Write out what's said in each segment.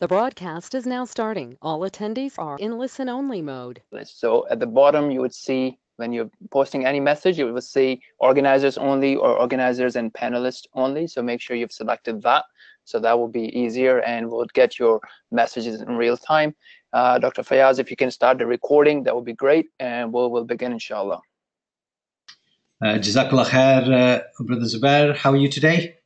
The broadcast is now starting. All attendees are in listen-only mode. So at the bottom, you would see when you're posting any message, you would see organizers only or organizers and panelists only. So make sure you've selected that. So that will be easier and we'll get your messages in real time. Uh, Dr. Fayaz, if you can start the recording, that would be great. And we'll, we'll begin, inshallah. Uh, Jazakallah khair, uh, Brother Zubair. How are you today?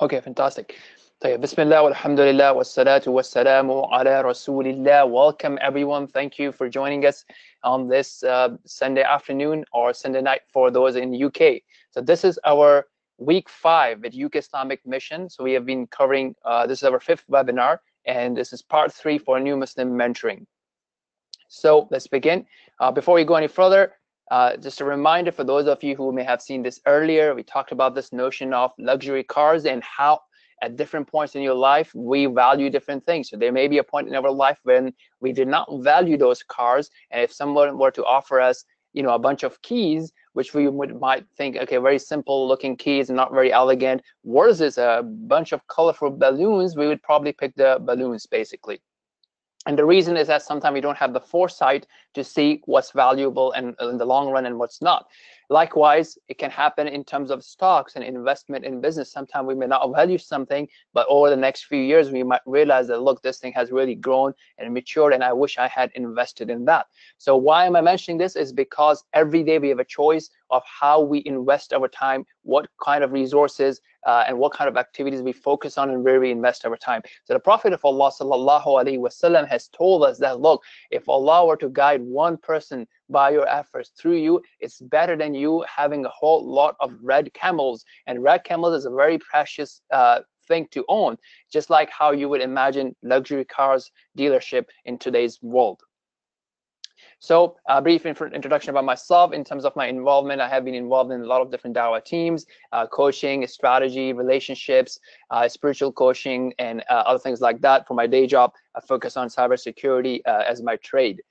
Okay, fantastic. طيب, Bismillah, alhamdulillah, wassalatu wassalamu ala rasulillah. Welcome everyone. Thank you for joining us on this uh, Sunday afternoon or Sunday night for those in UK. So this is our week five at UK Islamic Mission. So we have been covering, uh, this is our fifth webinar, and this is part three for new Muslim mentoring. So let's begin. Uh, before we go any further, uh, just a reminder for those of you who may have seen this earlier, we talked about this notion of luxury cars and how at different points in your life, we value different things. So there may be a point in our life when we did not value those cars. And if someone were to offer us, you know, a bunch of keys, which we would, might think, okay, very simple looking keys not very elegant, versus a bunch of colorful balloons, we would probably pick the balloons basically. And the reason is that sometimes we don't have the foresight to see what's valuable and uh, in the long run and what's not. Likewise, it can happen in terms of stocks and investment in business. Sometimes we may not value something, but over the next few years, we might realize that, look, this thing has really grown and matured, and I wish I had invested in that. So why am I mentioning this is because every day we have a choice of how we invest our time, what kind of resources uh, and what kind of activities we focus on and where we invest our time. So the Prophet of Allah sallallahu alaihi wasallam has told us that, look, if Allah were to guide one person by your efforts through you, it's better than you having a whole lot of red camels. And red camels is a very precious uh, thing to own, just like how you would imagine luxury cars dealership in today's world. So a brief introduction about myself in terms of my involvement. I have been involved in a lot of different Dawa teams, uh, coaching, strategy, relationships, uh, spiritual coaching, and uh, other things like that. For my day job, I focus on cybersecurity uh, as my trade.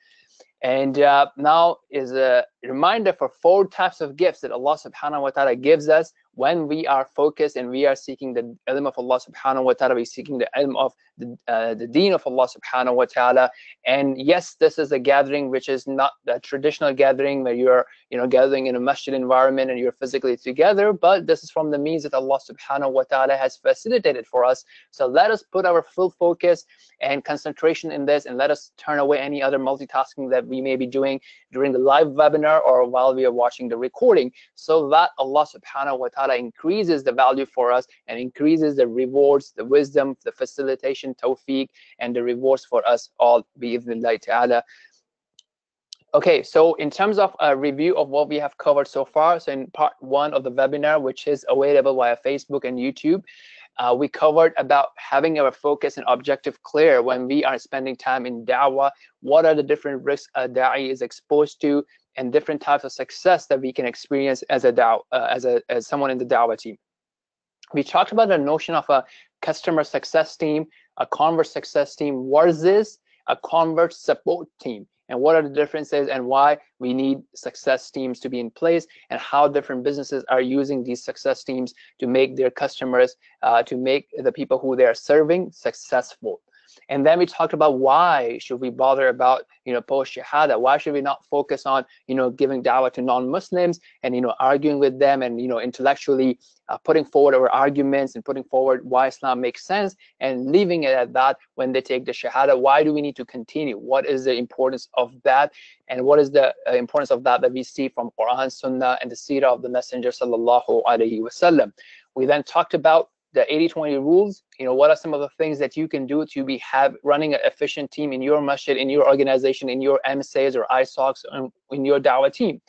And uh, now is a reminder for four types of gifts that Allah subhanahu wa ta'ala gives us when we are focused and we are seeking the ilm of Allah subhanahu wa ta'ala, we're seeking the ilm of the, uh, the deen of Allah subhanahu wa ta'ala. And yes, this is a gathering which is not a traditional gathering where you're, you know, gathering in a masjid environment and you're physically together, but this is from the means that Allah subhanahu wa ta'ala has facilitated for us. So let us put our full focus and concentration in this and let us turn away any other multitasking that we may be doing during the live webinar or while we are watching the recording so that Allah subhanahu wa ta'ala ta'ala increases the value for us and increases the rewards, the wisdom, the facilitation, tawfiq, and the rewards for us all, bi'idhnillah ta'ala. Okay, so in terms of a review of what we have covered so far, so in part one of the webinar, which is available via Facebook and YouTube, uh, we covered about having our focus and objective clear when we are spending time in da'wah. What are the different risks a da'i is exposed to? and different types of success that we can experience as a DAO, uh, as a as someone in the DAO team. We talked about the notion of a customer success team, a convert success team. This? A convert support team. And what are the differences and why we need success teams to be in place and how different businesses are using these success teams to make their customers, uh, to make the people who they are serving successful. And then we talked about why should we bother about, you know, post shahada? Why should we not focus on, you know, giving dawah to non-Muslims and, you know, arguing with them and, you know, intellectually uh, putting forward our arguments and putting forward why Islam makes sense and leaving it at that when they take the shahada. Why do we need to continue? What is the importance of that? And what is the uh, importance of that that we see from Quran, Sunnah, and the seerah of the Messenger sallallahu alaihi wasallam? We then talked about the 80-20 rules, you know, what are some of the things that you can do to be have running an efficient team in your masjid, in your organization, in your MSAs or ISOCs, in your Dawah team.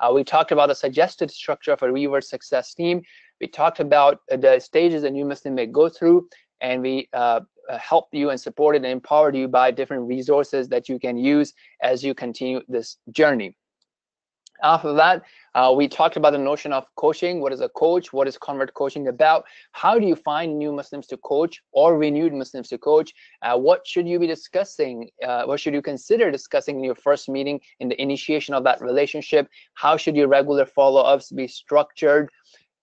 Uh, we talked about the suggested structure of a reverse success team. We talked about the stages a new Muslim may go through, and we uh, uh, helped you and supported and empowered you by different resources that you can use as you continue this journey. After that, uh, we talked about the notion of coaching. What is a coach? What is convert coaching about? How do you find new Muslims to coach or renewed Muslims to coach? Uh, what should you be discussing? Uh, what should you consider discussing in your first meeting in the initiation of that relationship? How should your regular follow-ups be structured?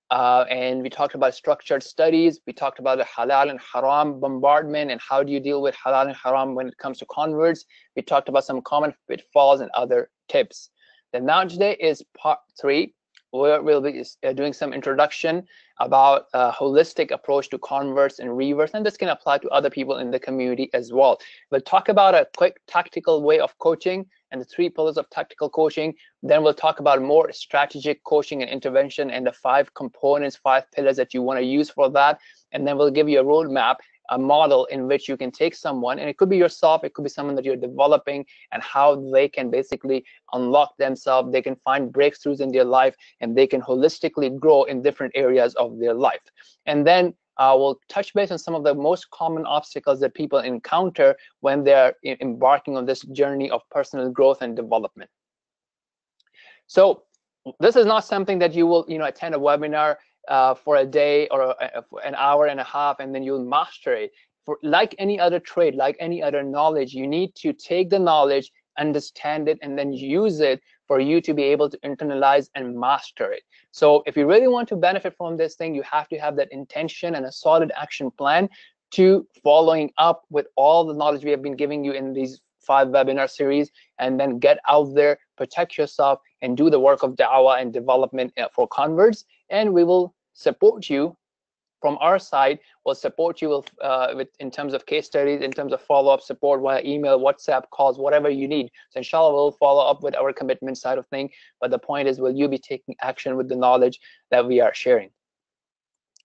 Uh, and we talked about structured studies. We talked about the halal and haram bombardment and how do you deal with halal and haram when it comes to converts. We talked about some common pitfalls and other tips. Then now today is part three, where we'll be uh, doing some introduction about a holistic approach to converts and reverts, and this can apply to other people in the community as well. We'll talk about a quick tactical way of coaching and the three pillars of tactical coaching. Then we'll talk about more strategic coaching and intervention and the five components, five pillars that you want to use for that. And then we'll give you a roadmap a model in which you can take someone, and it could be yourself, it could be someone that you're developing, and how they can basically unlock themselves, they can find breakthroughs in their life, and they can holistically grow in different areas of their life. And then uh, we'll touch base on some of the most common obstacles that people encounter when they're embarking on this journey of personal growth and development. So this is not something that you will, you know, attend a webinar uh, for a day or a, an hour and a half, and then you'll master it. For like any other trade, like any other knowledge, you need to take the knowledge, understand it, and then use it for you to be able to internalize and master it. So if you really want to benefit from this thing, you have to have that intention and a solid action plan to following up with all the knowledge we have been giving you in these five webinar series and then get out there protect yourself and do the work of da'wah and development uh, for converts and we will support you from our side. We'll support you with, uh, with in terms of case studies in terms of follow-up support via email whatsapp calls whatever you need. So inshallah we'll follow up with our commitment side of thing. But the point is will you be taking action with the knowledge that we are sharing?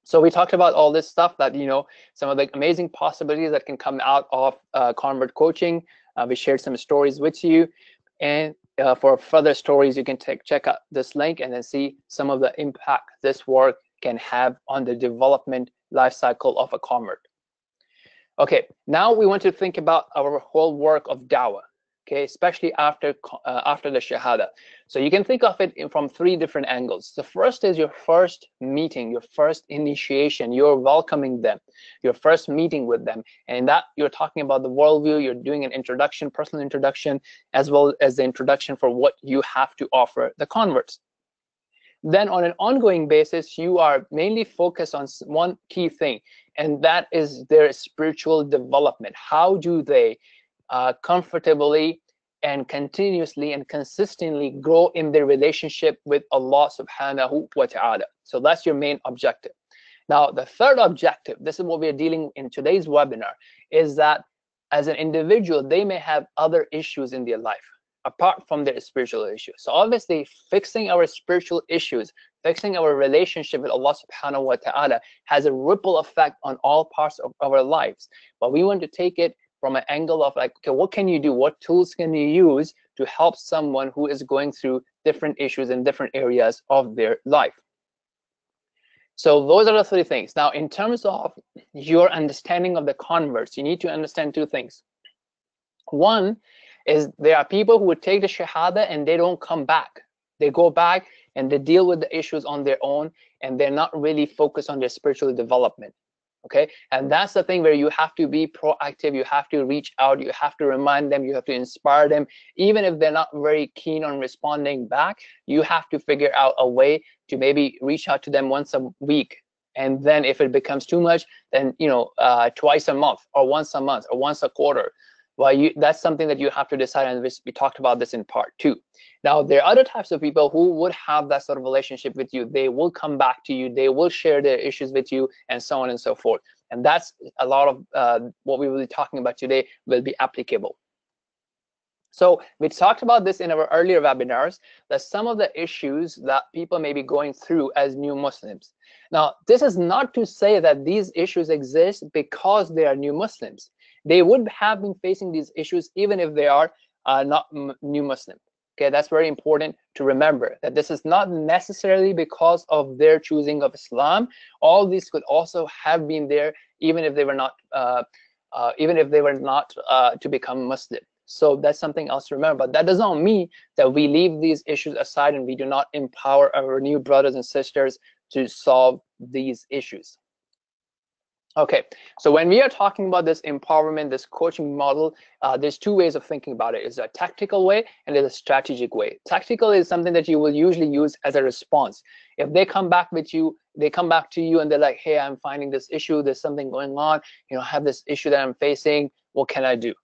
So we talked about all this stuff that you know some of the amazing possibilities that can come out of uh, convert coaching. Uh, we shared some stories with you. And uh, for further stories, you can take, check out this link and then see some of the impact this work can have on the development life cycle of a convert. Okay, now we want to think about our whole work of dawah okay, especially after uh, after the shahada. So you can think of it in, from three different angles. The first is your first meeting, your first initiation. You're welcoming them, your first meeting with them, and that you're talking about the worldview. You're doing an introduction, personal introduction, as well as the introduction for what you have to offer the converts. Then on an ongoing basis, you are mainly focused on one key thing, and that is their spiritual development. How do they uh, comfortably and continuously and consistently grow in their relationship with Allah subhanahu wa ta'ala. So that's your main objective. Now, the third objective, this is what we are dealing in today's webinar, is that as an individual, they may have other issues in their life apart from their spiritual issues. So obviously, fixing our spiritual issues, fixing our relationship with Allah subhanahu wa ta'ala has a ripple effect on all parts of our lives. But we want to take it from an angle of like, okay, what can you do? What tools can you use to help someone who is going through different issues in different areas of their life? So those are the three things. Now, in terms of your understanding of the converts, you need to understand two things. One is there are people who would take the shahada and they don't come back. They go back and they deal with the issues on their own and they're not really focused on their spiritual development okay? And that's the thing where you have to be proactive. You have to reach out. You have to remind them. You have to inspire them. Even if they're not very keen on responding back you have to figure out a way to maybe reach out to them once a week. And then if it becomes too much then you know uh, twice a month or once a month or once a quarter well you that's something that you have to decide and we talked about this in part two. Now there are other types of people who would have that sort of relationship with you. They will come back to you. They will share their issues with you and so on and so forth. And that's a lot of uh, what we will be talking about today will be applicable. So we talked about this in our earlier webinars, that some of the issues that people may be going through as new Muslims. Now, this is not to say that these issues exist because they are new Muslims they would have been facing these issues even if they are uh, not new Muslim. Okay, that's very important to remember that this is not necessarily because of their choosing of Islam. All these could also have been there even if they were not, uh, uh, even if they were not uh, to become Muslim. So that's something else to remember. But that does not mean that we leave these issues aside and we do not empower our new brothers and sisters to solve these issues. Okay, so when we are talking about this empowerment, this coaching model, uh, there's two ways of thinking about it. It's a tactical way and there's a strategic way. Tactical is something that you will usually use as a response. If they come back with you, they come back to you and they're like, hey, I'm finding this issue, there's something going on, you know, I have this issue that I'm facing, what can I do?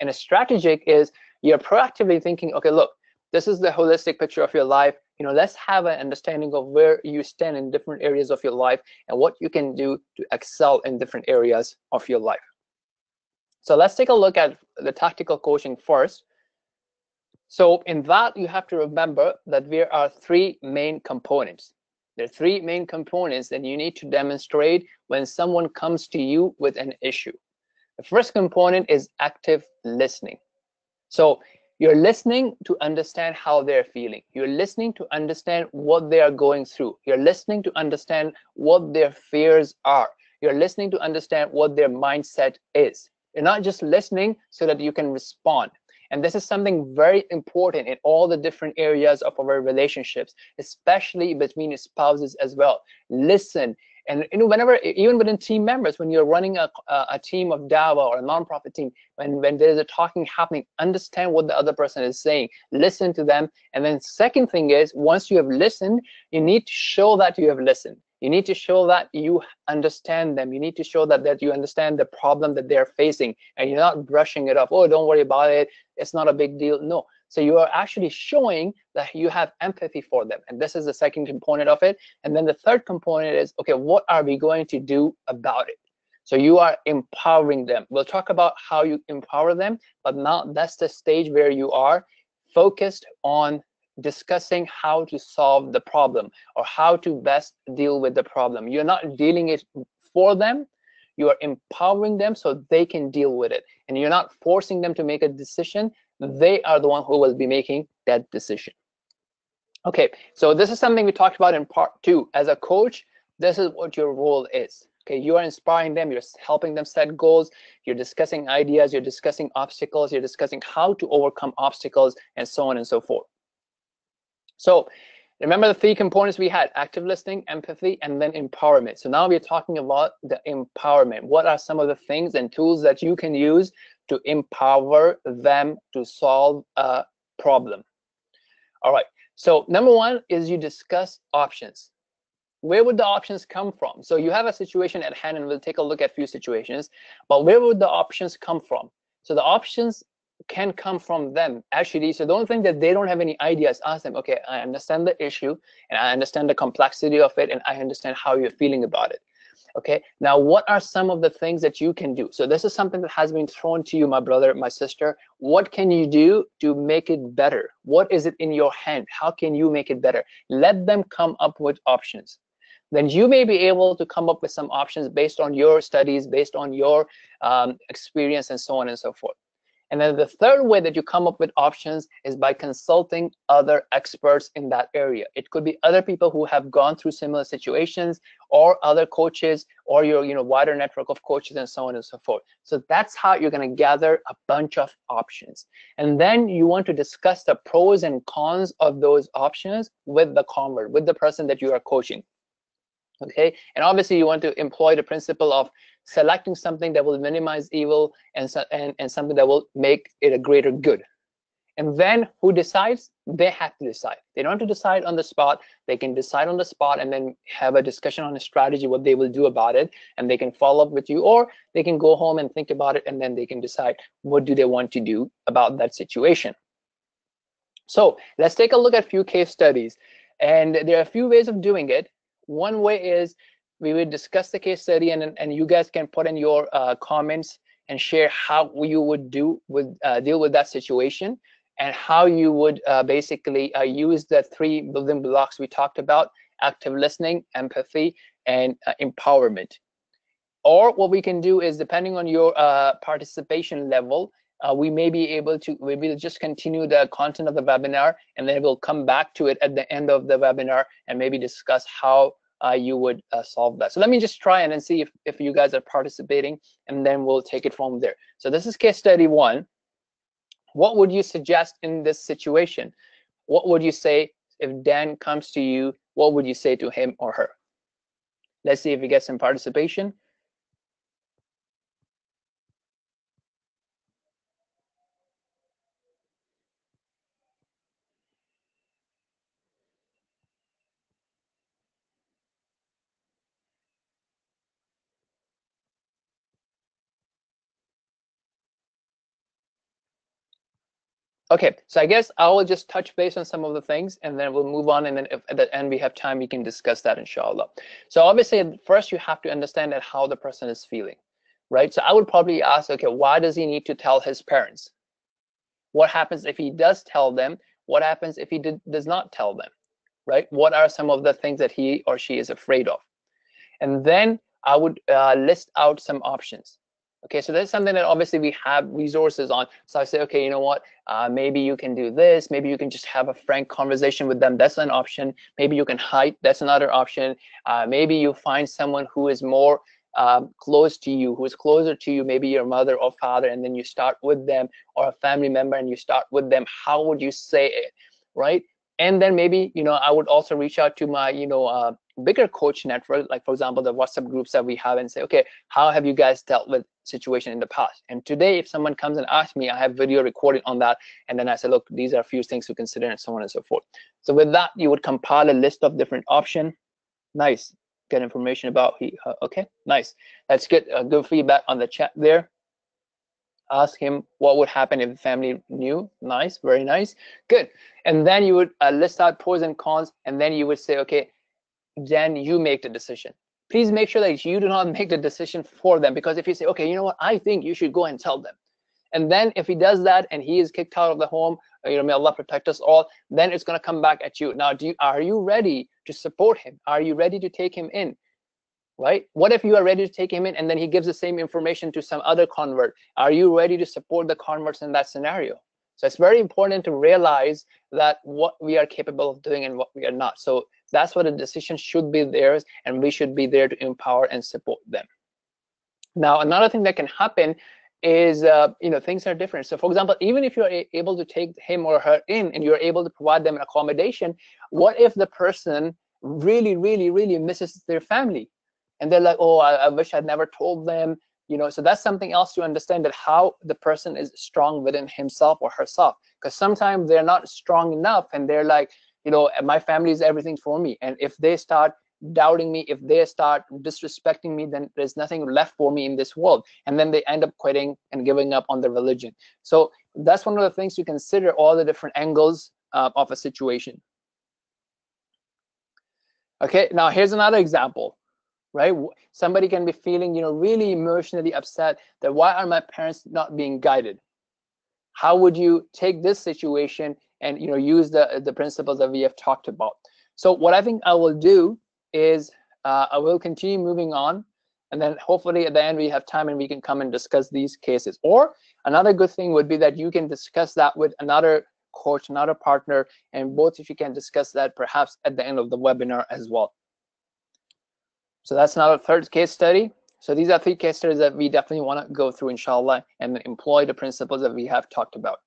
And a strategic is you're proactively thinking, okay, look, this is the holistic picture of your life you know let's have an understanding of where you stand in different areas of your life and what you can do to excel in different areas of your life. So let's take a look at the tactical coaching first. So in that you have to remember that there are three main components. There are three main components that you need to demonstrate when someone comes to you with an issue. The first component is active listening. So you're listening to understand how they're feeling. You're listening to understand what they are going through. You're listening to understand what their fears are. You're listening to understand what their mindset is. You're not just listening so that you can respond. And this is something very important in all the different areas of our relationships, especially between spouses as well. Listen and you know, whenever, even within team members, when you're running a, a team of Dawa or a nonprofit team, when, when there's a talking happening, understand what the other person is saying, listen to them. And then second thing is, once you have listened, you need to show that you have listened. You need to show that you understand them. You need to show that, that you understand the problem that they're facing and you're not brushing it off. Oh, don't worry about it. It's not a big deal. No, so you are actually showing that you have empathy for them. And this is the second component of it. And then the third component is, okay, what are we going to do about it? So you are empowering them. We'll talk about how you empower them, but now that's the stage where you are focused on discussing how to solve the problem or how to best deal with the problem. You're not dealing it for them, you are empowering them so they can deal with it. And you're not forcing them to make a decision they are the one who will be making that decision. Okay, so this is something we talked about in part two. As a coach, this is what your role is. Okay, you are inspiring them, you're helping them set goals, you're discussing ideas, you're discussing obstacles, you're discussing how to overcome obstacles, and so on and so forth. So remember the three components we had, active listening, empathy, and then empowerment. So now we're talking about the empowerment. What are some of the things and tools that you can use to empower them to solve a problem. All right, so number one is you discuss options. Where would the options come from? So you have a situation at hand and we'll take a look at a few situations, but where would the options come from? So the options can come from them actually. So don't think that they don't have any ideas. Ask them, okay, I understand the issue and I understand the complexity of it and I understand how you're feeling about it okay now what are some of the things that you can do? So this is something that has been thrown to you my brother my sister. What can you do to make it better? What is it in your hand? How can you make it better? Let them come up with options. Then you may be able to come up with some options based on your studies based on your um, experience and so on and so forth and then the third way that you come up with options is by consulting other experts in that area. It could be other people who have gone through similar situations or other coaches or your you know wider network of coaches and so on and so forth. So that's how you're going to gather a bunch of options. And then you want to discuss the pros and cons of those options with the convert, with the person that you are coaching okay and obviously you want to employ the principle of selecting something that will minimize evil and, and, and something that will make it a greater good. And then who decides? They have to decide. They don't have to decide on the spot. They can decide on the spot and then have a discussion on a strategy, what they will do about it. And they can follow up with you, or they can go home and think about it, and then they can decide what do they want to do about that situation. So let's take a look at a few case studies. And there are a few ways of doing it. One way is we will discuss the case study and, and you guys can put in your uh, comments and share how you would do with uh, deal with that situation and how you would uh, basically uh, use the three building blocks we talked about active listening empathy and uh, empowerment. Or what we can do is depending on your uh, participation level uh, we may be able to, we will just continue the content of the webinar and then we'll come back to it at the end of the webinar and maybe discuss how uh, you would uh, solve that. So let me just try and see if, if you guys are participating and then we'll take it from there. So this is case study one. What would you suggest in this situation? What would you say if Dan comes to you? What would you say to him or her? Let's see if we get some participation. Okay, so I guess I will just touch base on some of the things and then we'll move on. And then if at the end we have time, we can discuss that inshallah. So obviously, first you have to understand that how the person is feeling, right? So I would probably ask, okay, why does he need to tell his parents? What happens if he does tell them? What happens if he did, does not tell them, right? What are some of the things that he or she is afraid of? And then I would uh, list out some options Okay, so that's something that obviously we have resources on. So I say, okay, you know what? Uh, maybe you can do this. Maybe you can just have a frank conversation with them. That's an option. Maybe you can hide. That's another option. Uh, maybe you find someone who is more um, close to you, who is closer to you, maybe your mother or father, and then you start with them, or a family member, and you start with them. How would you say it, right? And then maybe you know I would also reach out to my you know uh, bigger coach network, like for example, the WhatsApp groups that we have and say, okay, how have you guys dealt with situation in the past? And today, if someone comes and asks me, I have video recorded on that. And then I say, look, these are a few things to consider and so on and so forth. So with that, you would compile a list of different options. Nice. Get information about he, uh, okay, nice. That's good. Uh, good feedback on the chat there. Ask him what would happen if the family knew. Nice, very nice. Good. And then you would uh, list out pros and cons, and then you would say, okay, then you make the decision. Please make sure that you do not make the decision for them because if you say, okay, you know what, I think you should go and tell them. And then if he does that and he is kicked out of the home, uh, you know, may Allah protect us all, then it's going to come back at you. Now, do you, are you ready to support him? Are you ready to take him in? Right? What if you are ready to take him in and then he gives the same information to some other convert? Are you ready to support the converts in that scenario? So it's very important to realize that what we are capable of doing and what we are not. So that's what the decision should be theirs, and we should be there to empower and support them. Now, another thing that can happen is, uh, you know, things are different. So, for example, even if you're able to take him or her in and you're able to provide them an accommodation, what if the person really, really, really misses their family? And they're like, oh, I, I wish I'd never told them, you know, so that's something else to understand that how the person is strong within himself or herself. Because sometimes they're not strong enough and they're like, you know my family is everything for me. And if they start doubting me if they start disrespecting me then there's nothing left for me in this world. And then they end up quitting and giving up on the religion. So that's one of the things to consider all the different angles uh, of a situation. Okay now here's another example right? Somebody can be feeling you know really emotionally upset that why are my parents not being guided? How would you take this situation and you know use the the principles that we have talked about? So what i think i will do is uh, i will continue moving on and then hopefully at the end we have time and we can come and discuss these cases. Or another good thing would be that you can discuss that with another coach another partner and both if you can discuss that perhaps at the end of the webinar as well so that's another third case study so these are three case studies that we definitely want to go through inshallah and employ the principles that we have talked about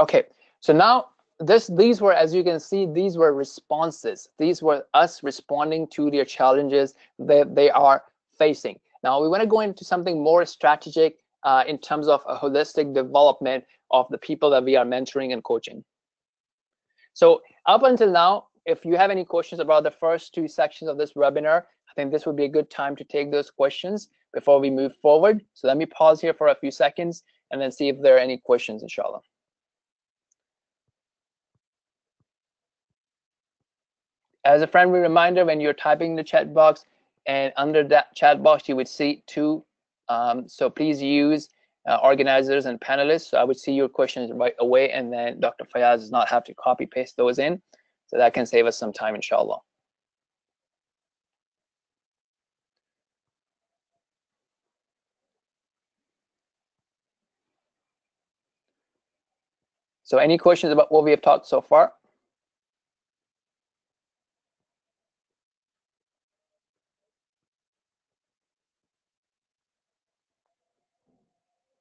Okay, so now this these were, as you can see, these were responses. These were us responding to their challenges that they are facing. Now we want to go into something more strategic uh, in terms of a holistic development of the people that we are mentoring and coaching. So up until now, if you have any questions about the first two sections of this webinar, I think this would be a good time to take those questions before we move forward. So let me pause here for a few seconds and then see if there are any questions, inshallah. As a friendly reminder, when you're typing the chat box and under that chat box, you would see two. Um, so please use uh, organizers and panelists. So I would see your questions right away and then Dr. Fayaz does not have to copy paste those in. That can save us some time, inshallah. So any questions about what we have talked so far?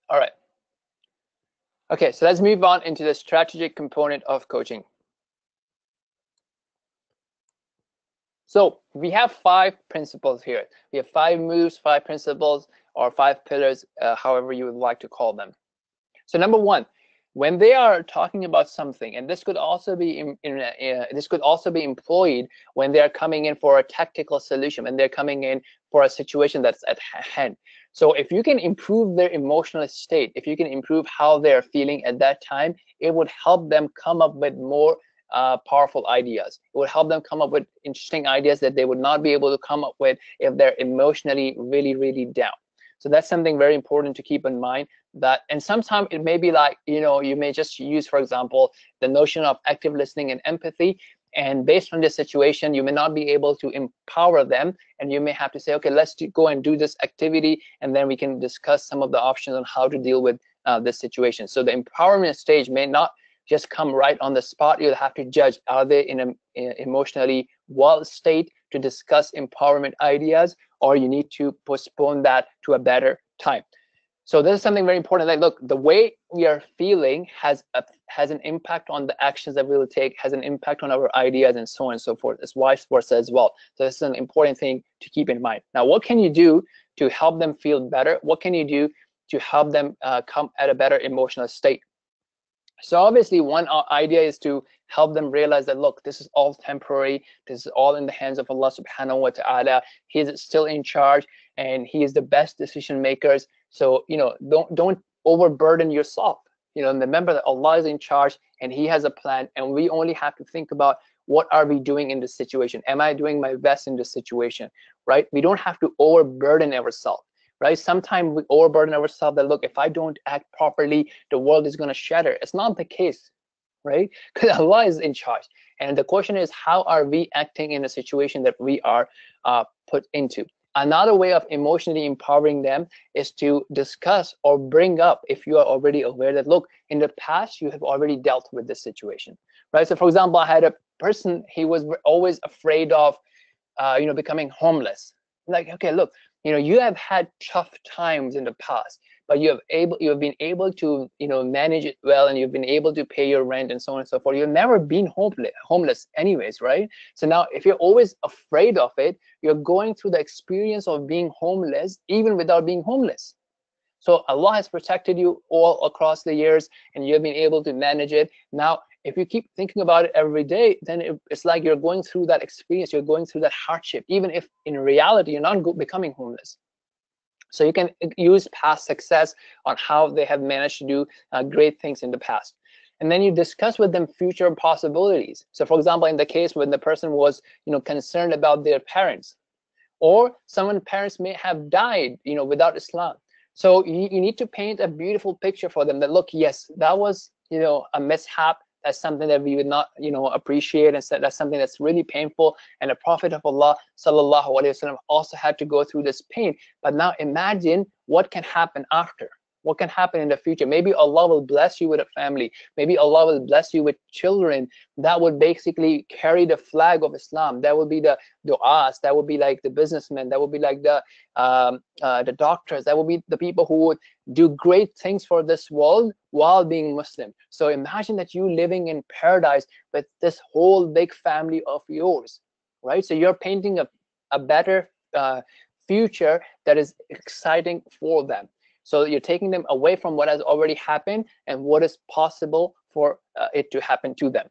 All right. Okay, so let's move on into the strategic component of coaching. So we have five principles here. We have five moves, five principles, or five pillars, uh, however you would like to call them. So number one, when they are talking about something, and this could also be in, in uh, this could also be employed when they are coming in for a tactical solution, and they're coming in for a situation that's at hand. So if you can improve their emotional state, if you can improve how they're feeling at that time, it would help them come up with more uh, powerful ideas. It would help them come up with interesting ideas that they would not be able to come up with if they're emotionally really, really down. So that's something very important to keep in mind that, and sometimes it may be like, you know, you may just use, for example, the notion of active listening and empathy. And based on this situation, you may not be able to empower them. And you may have to say, okay, let's do, go and do this activity. And then we can discuss some of the options on how to deal with uh, this situation. So the empowerment stage may not just come right on the spot. You'll have to judge, are they in an emotionally well state to discuss empowerment ideas, or you need to postpone that to a better time. So this is something very important. Like, look, the way we are feeling has a, has an impact on the actions that we will take, has an impact on our ideas, and so on and so forth. It's vice versa as well. So this is an important thing to keep in mind. Now, what can you do to help them feel better? What can you do to help them uh, come at a better emotional state? So obviously one uh, idea is to help them realize that, look, this is all temporary. This is all in the hands of Allah subhanahu wa ta'ala. He is still in charge and he is the best decision makers. So, you know, don't, don't overburden yourself. You know, remember that Allah is in charge and he has a plan and we only have to think about what are we doing in this situation? Am I doing my best in this situation, right? We don't have to overburden ourselves right? Sometimes we overburden ourselves that look, if I don't act properly, the world is going to shatter. It's not the case, right? Because Allah is in charge. And the question is, how are we acting in a situation that we are uh, put into? Another way of emotionally empowering them is to discuss or bring up, if you are already aware that, look, in the past, you have already dealt with this situation, right? So for example, I had a person, he was always afraid of, uh, you know, becoming homeless. Like, okay, look, you know you have had tough times in the past but you have able you have been able to you know manage it well and you've been able to pay your rent and so on and so forth. You've never been homeless homeless anyways right? So now if you're always afraid of it you're going through the experience of being homeless even without being homeless. So allah has protected you all across the years and you have been able to manage it. Now if you keep thinking about it every day, then it, it's like you're going through that experience, you're going through that hardship, even if in reality you're not becoming homeless. So you can use past success on how they have managed to do uh, great things in the past. And then you discuss with them future possibilities. So for example, in the case when the person was you know, concerned about their parents, or someone parents may have died you know, without Islam. So you, you need to paint a beautiful picture for them that look, yes, that was you know, a mishap that's something that we would not you know appreciate. And said that's something that's really painful. And the prophet of allah sallallahu alaihi wasallam also had to go through this pain. But now imagine what can happen after what can happen in the future. Maybe allah will bless you with a family. Maybe allah will bless you with children that would basically carry the flag of islam. That would be the du'as that would be like the businessmen that would be like the um, uh, the doctors that would be the people who would do great things for this world while being muslim. So imagine that you living in paradise with this whole big family of yours right? So you're painting a, a better uh, future that is exciting for them so you're taking them away from what has already happened and what is possible for uh, it to happen to them.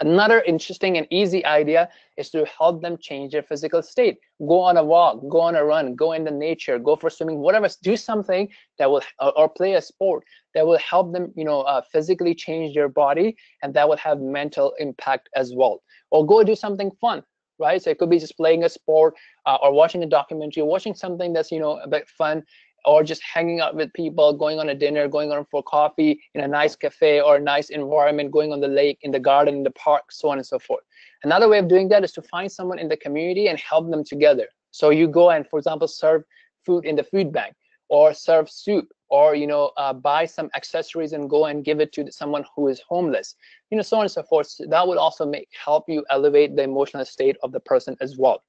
Another interesting and easy idea is to help them change their physical state. Go on a walk, go on a run, go in the nature, go for swimming, whatever. Do something that will, or play a sport that will help them, you know, uh, physically change their body, and that will have mental impact as well. Or go do something fun, right? So it could be just playing a sport uh, or watching a documentary, watching something that's, you know, a bit fun or just hanging out with people, going on a dinner, going on for coffee in a nice cafe or a nice environment, going on the lake, in the garden, in the park, so on and so forth. Another way of doing that is to find someone in the community and help them together. So you go and, for example, serve food in the food bank or serve soup or you know uh, buy some accessories and go and give it to someone who is homeless you know so on and so forth so that would also make help you elevate the emotional state of the person as well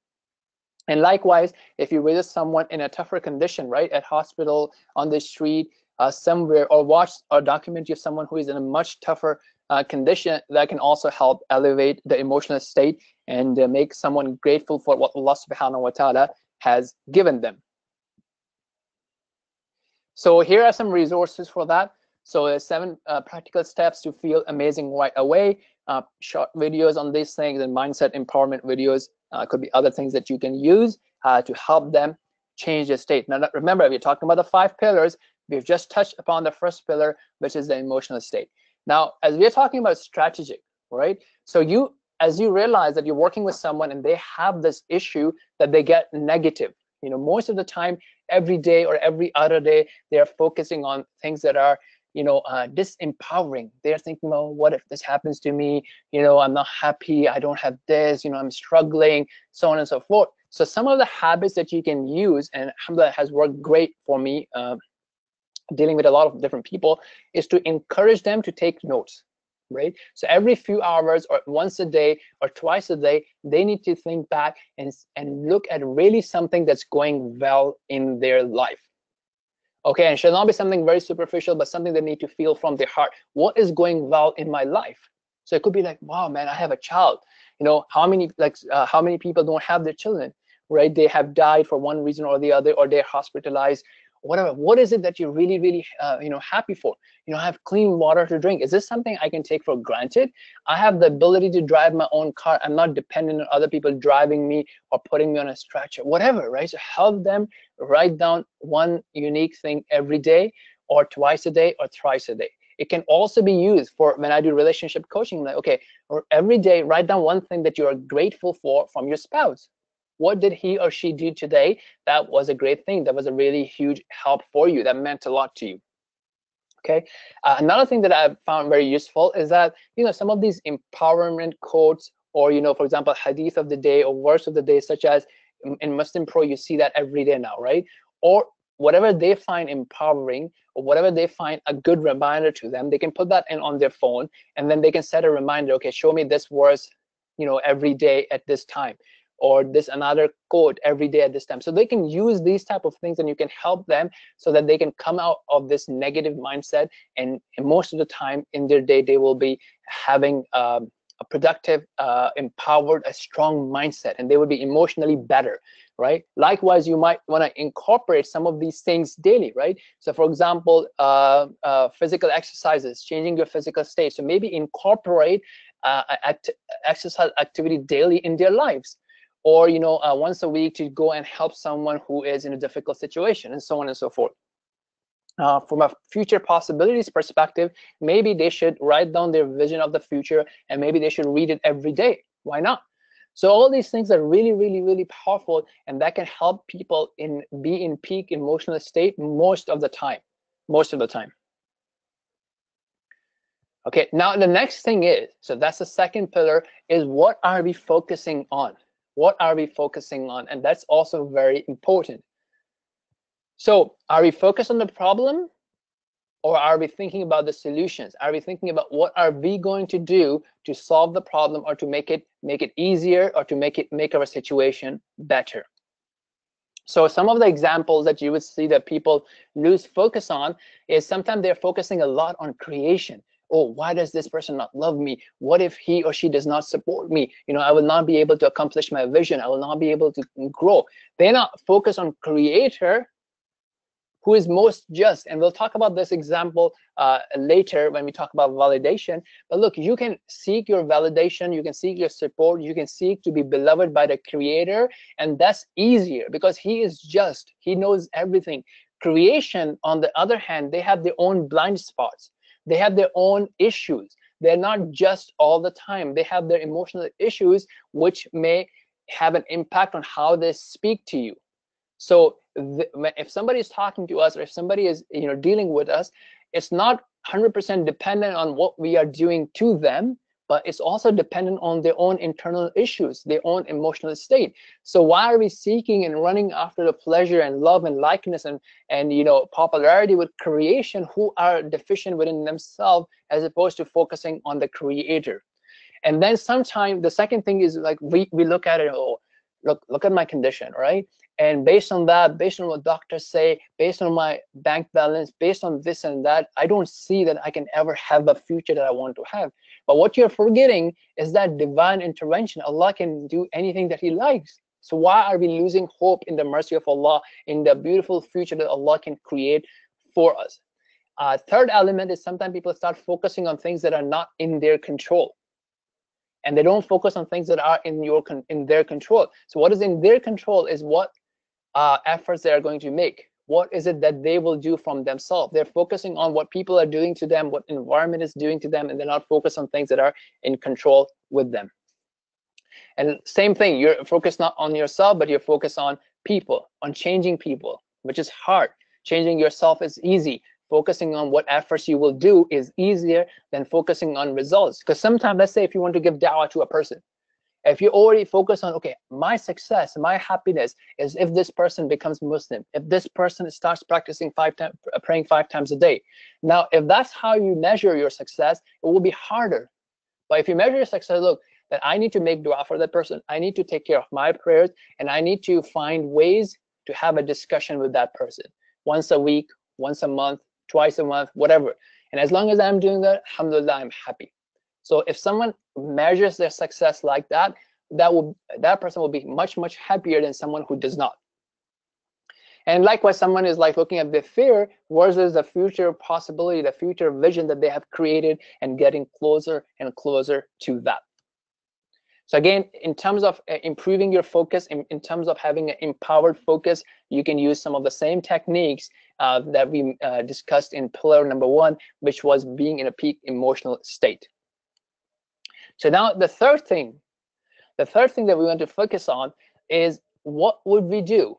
and likewise if you visit someone in a tougher condition right at hospital on the street uh, somewhere or watch or document you someone who is in a much tougher uh, condition that can also help elevate the emotional state and uh, make someone grateful for what Allah subhanahu wa ta'ala has given them. So here are some resources for that. So uh, seven uh, practical steps to feel amazing right away. Uh, short videos on these things and mindset empowerment videos uh, could be other things that you can use uh, to help them change their state. Now, remember, we're talking about the five pillars. We've just touched upon the first pillar, which is the emotional state. Now, as we're talking about strategic, right? So you, as you realize that you're working with someone and they have this issue that they get negative, you know, most of the time, every day or every other day, they're focusing on things that are, you know, uh, disempowering. They're thinking, oh, what if this happens to me? You know, I'm not happy. I don't have this. You know, I'm struggling, so on and so forth. So some of the habits that you can use, and alhamdulillah has worked great for me uh, dealing with a lot of different people, is to encourage them to take notes right? So every few hours or once a day or twice a day, they need to think back and, and look at really something that's going well in their life. Okay, and should not be something very superficial, but something they need to feel from their heart. What is going well in my life? So it could be like, wow, man, I have a child. You know, how many like uh, how many people don't have their children, right? They have died for one reason or the other, or they're hospitalized, whatever what is it that you're really really uh, you know happy for? You know I have clean water to drink. Is this something i can take for granted? I have the ability to drive my own car. I'm not dependent on other people driving me or putting me on a stretcher whatever right? So help them write down one unique thing every day or twice a day or thrice a day. It can also be used for when i do relationship coaching like okay or every day write down one thing that you are grateful for from your spouse what did he or she do today that was a great thing that was a really huge help for you that meant a lot to you okay? Uh, another thing that i've found very useful is that you know some of these empowerment quotes or you know for example hadith of the day or verse of the day such as in muslim pro you see that every day now right? Or whatever they find empowering or whatever they find a good reminder to them they can put that in on their phone and then they can set a reminder okay show me this verse you know every day at this time or this another quote every day at this time. So they can use these type of things and you can help them so that they can come out of this negative mindset and, and most of the time in their day they will be having um, a productive uh, empowered a strong mindset and they will be emotionally better right? Likewise you might want to incorporate some of these things daily right? So for example uh, uh, physical exercises changing your physical state. So maybe incorporate uh, act exercise activity daily in their lives or you know uh, once a week to go and help someone who is in a difficult situation and so on and so forth. Uh, from a future possibilities perspective maybe they should write down their vision of the future and maybe they should read it every day. Why not? So all these things are really really really powerful and that can help people in be in peak emotional state most of the time most of the time. Okay now the next thing is so that's the second pillar is what are we focusing on what are we focusing on? And that's also very important. So are we focused on the problem or are we thinking about the solutions? Are we thinking about what are we going to do to solve the problem or to make it make it easier or to make it make our situation better? So some of the examples that you would see that people lose focus on is sometimes they're focusing a lot on creation oh why does this person not love me? What if he or she does not support me? You know i will not be able to accomplish my vision. I will not be able to grow. They're not focused on creator who is most just. And we'll talk about this example uh, later when we talk about validation. But look you can seek your validation. You can seek your support. You can seek to be beloved by the creator. And that's easier because he is just. He knows everything. Creation on the other hand they have their own blind spots they have their own issues. They're not just all the time. They have their emotional issues which may have an impact on how they speak to you. So if somebody is talking to us or if somebody is you know dealing with us it's not 100% dependent on what we are doing to them but it's also dependent on their own internal issues, their own emotional state. So why are we seeking and running after the pleasure and love and likeness and and you know popularity with creation who are deficient within themselves as opposed to focusing on the creator? And then sometimes the second thing is like we we look at it, oh, look look at my condition, right? and based on that based on what doctors say based on my bank balance based on this and that i don't see that i can ever have a future that i want to have but what you're forgetting is that divine intervention. Allah can do anything that he likes. So why are we losing hope in the mercy of allah in the beautiful future that allah can create for us? Uh, third element is sometimes people start focusing on things that are not in their control. And they don't focus on things that are in your in their control. So what is in their control is what uh, efforts they are going to make. What is it that they will do from themselves? They're focusing on what people are doing to them, what environment is doing to them, and they're not focused on things that are in control with them. And same thing, you're focused not on yourself, but you're focused on people, on changing people, which is hard. Changing yourself is easy. Focusing on what efforts you will do is easier than focusing on results. Because sometimes, let's say if you want to give dawah to a person, if you already focus on okay my success my happiness is if this person becomes muslim if this person starts practicing five times uh, praying five times a day. Now if that's how you measure your success it will be harder. But if you measure your success look that i need to make dua for that person i need to take care of my prayers and i need to find ways to have a discussion with that person. Once a week once a month twice a month whatever. And as long as i'm doing that alhamdulillah i'm happy so if someone measures their success like that, that will that person will be much much happier than someone who does not. And likewise, someone is like looking at the fear versus the future possibility, the future vision that they have created, and getting closer and closer to that. So again, in terms of uh, improving your focus, in, in terms of having an empowered focus, you can use some of the same techniques uh, that we uh, discussed in pillar number one, which was being in a peak emotional state. So now the third thing, the third thing that we want to focus on is what would we do?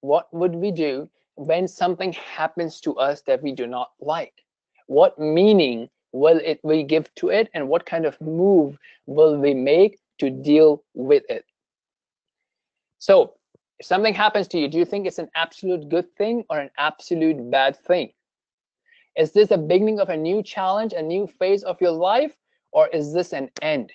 What would we do when something happens to us that we do not like? What meaning will it we give to it and what kind of move will we make to deal with it? So if something happens to you, do you think it's an absolute good thing or an absolute bad thing? Is this the beginning of a new challenge, a new phase of your life, or is this an end?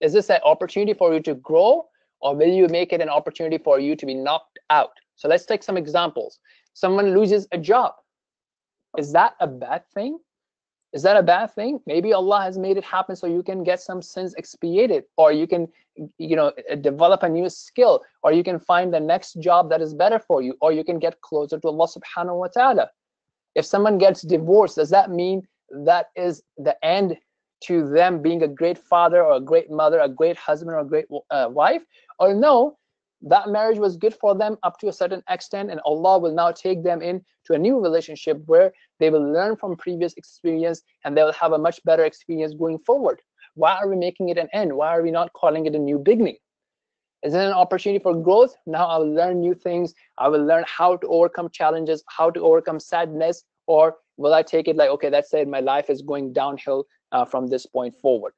Is this an opportunity for you to grow or will you make it an opportunity for you to be knocked out? So let's take some examples. Someone loses a job. Is that a bad thing? Is that a bad thing? Maybe Allah has made it happen so you can get some sins expiated, or you can, you know, uh, develop a new skill, or you can find the next job that is better for you, or you can get closer to Allah subhanahu wa ta'ala. If someone gets divorced, does that mean that is the end to them being a great father or a great mother, a great husband or a great uh, wife, or no, that marriage was good for them up to a certain extent, and Allah will now take them in to a new relationship where they will learn from previous experience and they will have a much better experience going forward. Why are we making it an end? Why are we not calling it a new beginning? Is it an opportunity for growth? Now I will learn new things. I will learn how to overcome challenges, how to overcome sadness, or will I take it like, okay, that's it, my life is going downhill uh, from this point forward.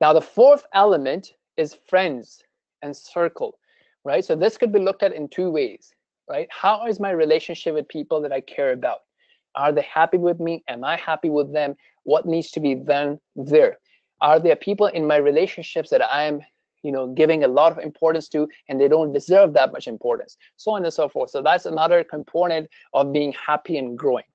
Now, the fourth element is friends and circle, right? So this could be looked at in two ways, right? How is my relationship with people that I care about? Are they happy with me? Am I happy with them? What needs to be done there? Are there people in my relationships that I am you know giving a lot of importance to and they don't deserve that much importance so on and so forth. So that's another component of being happy and growing.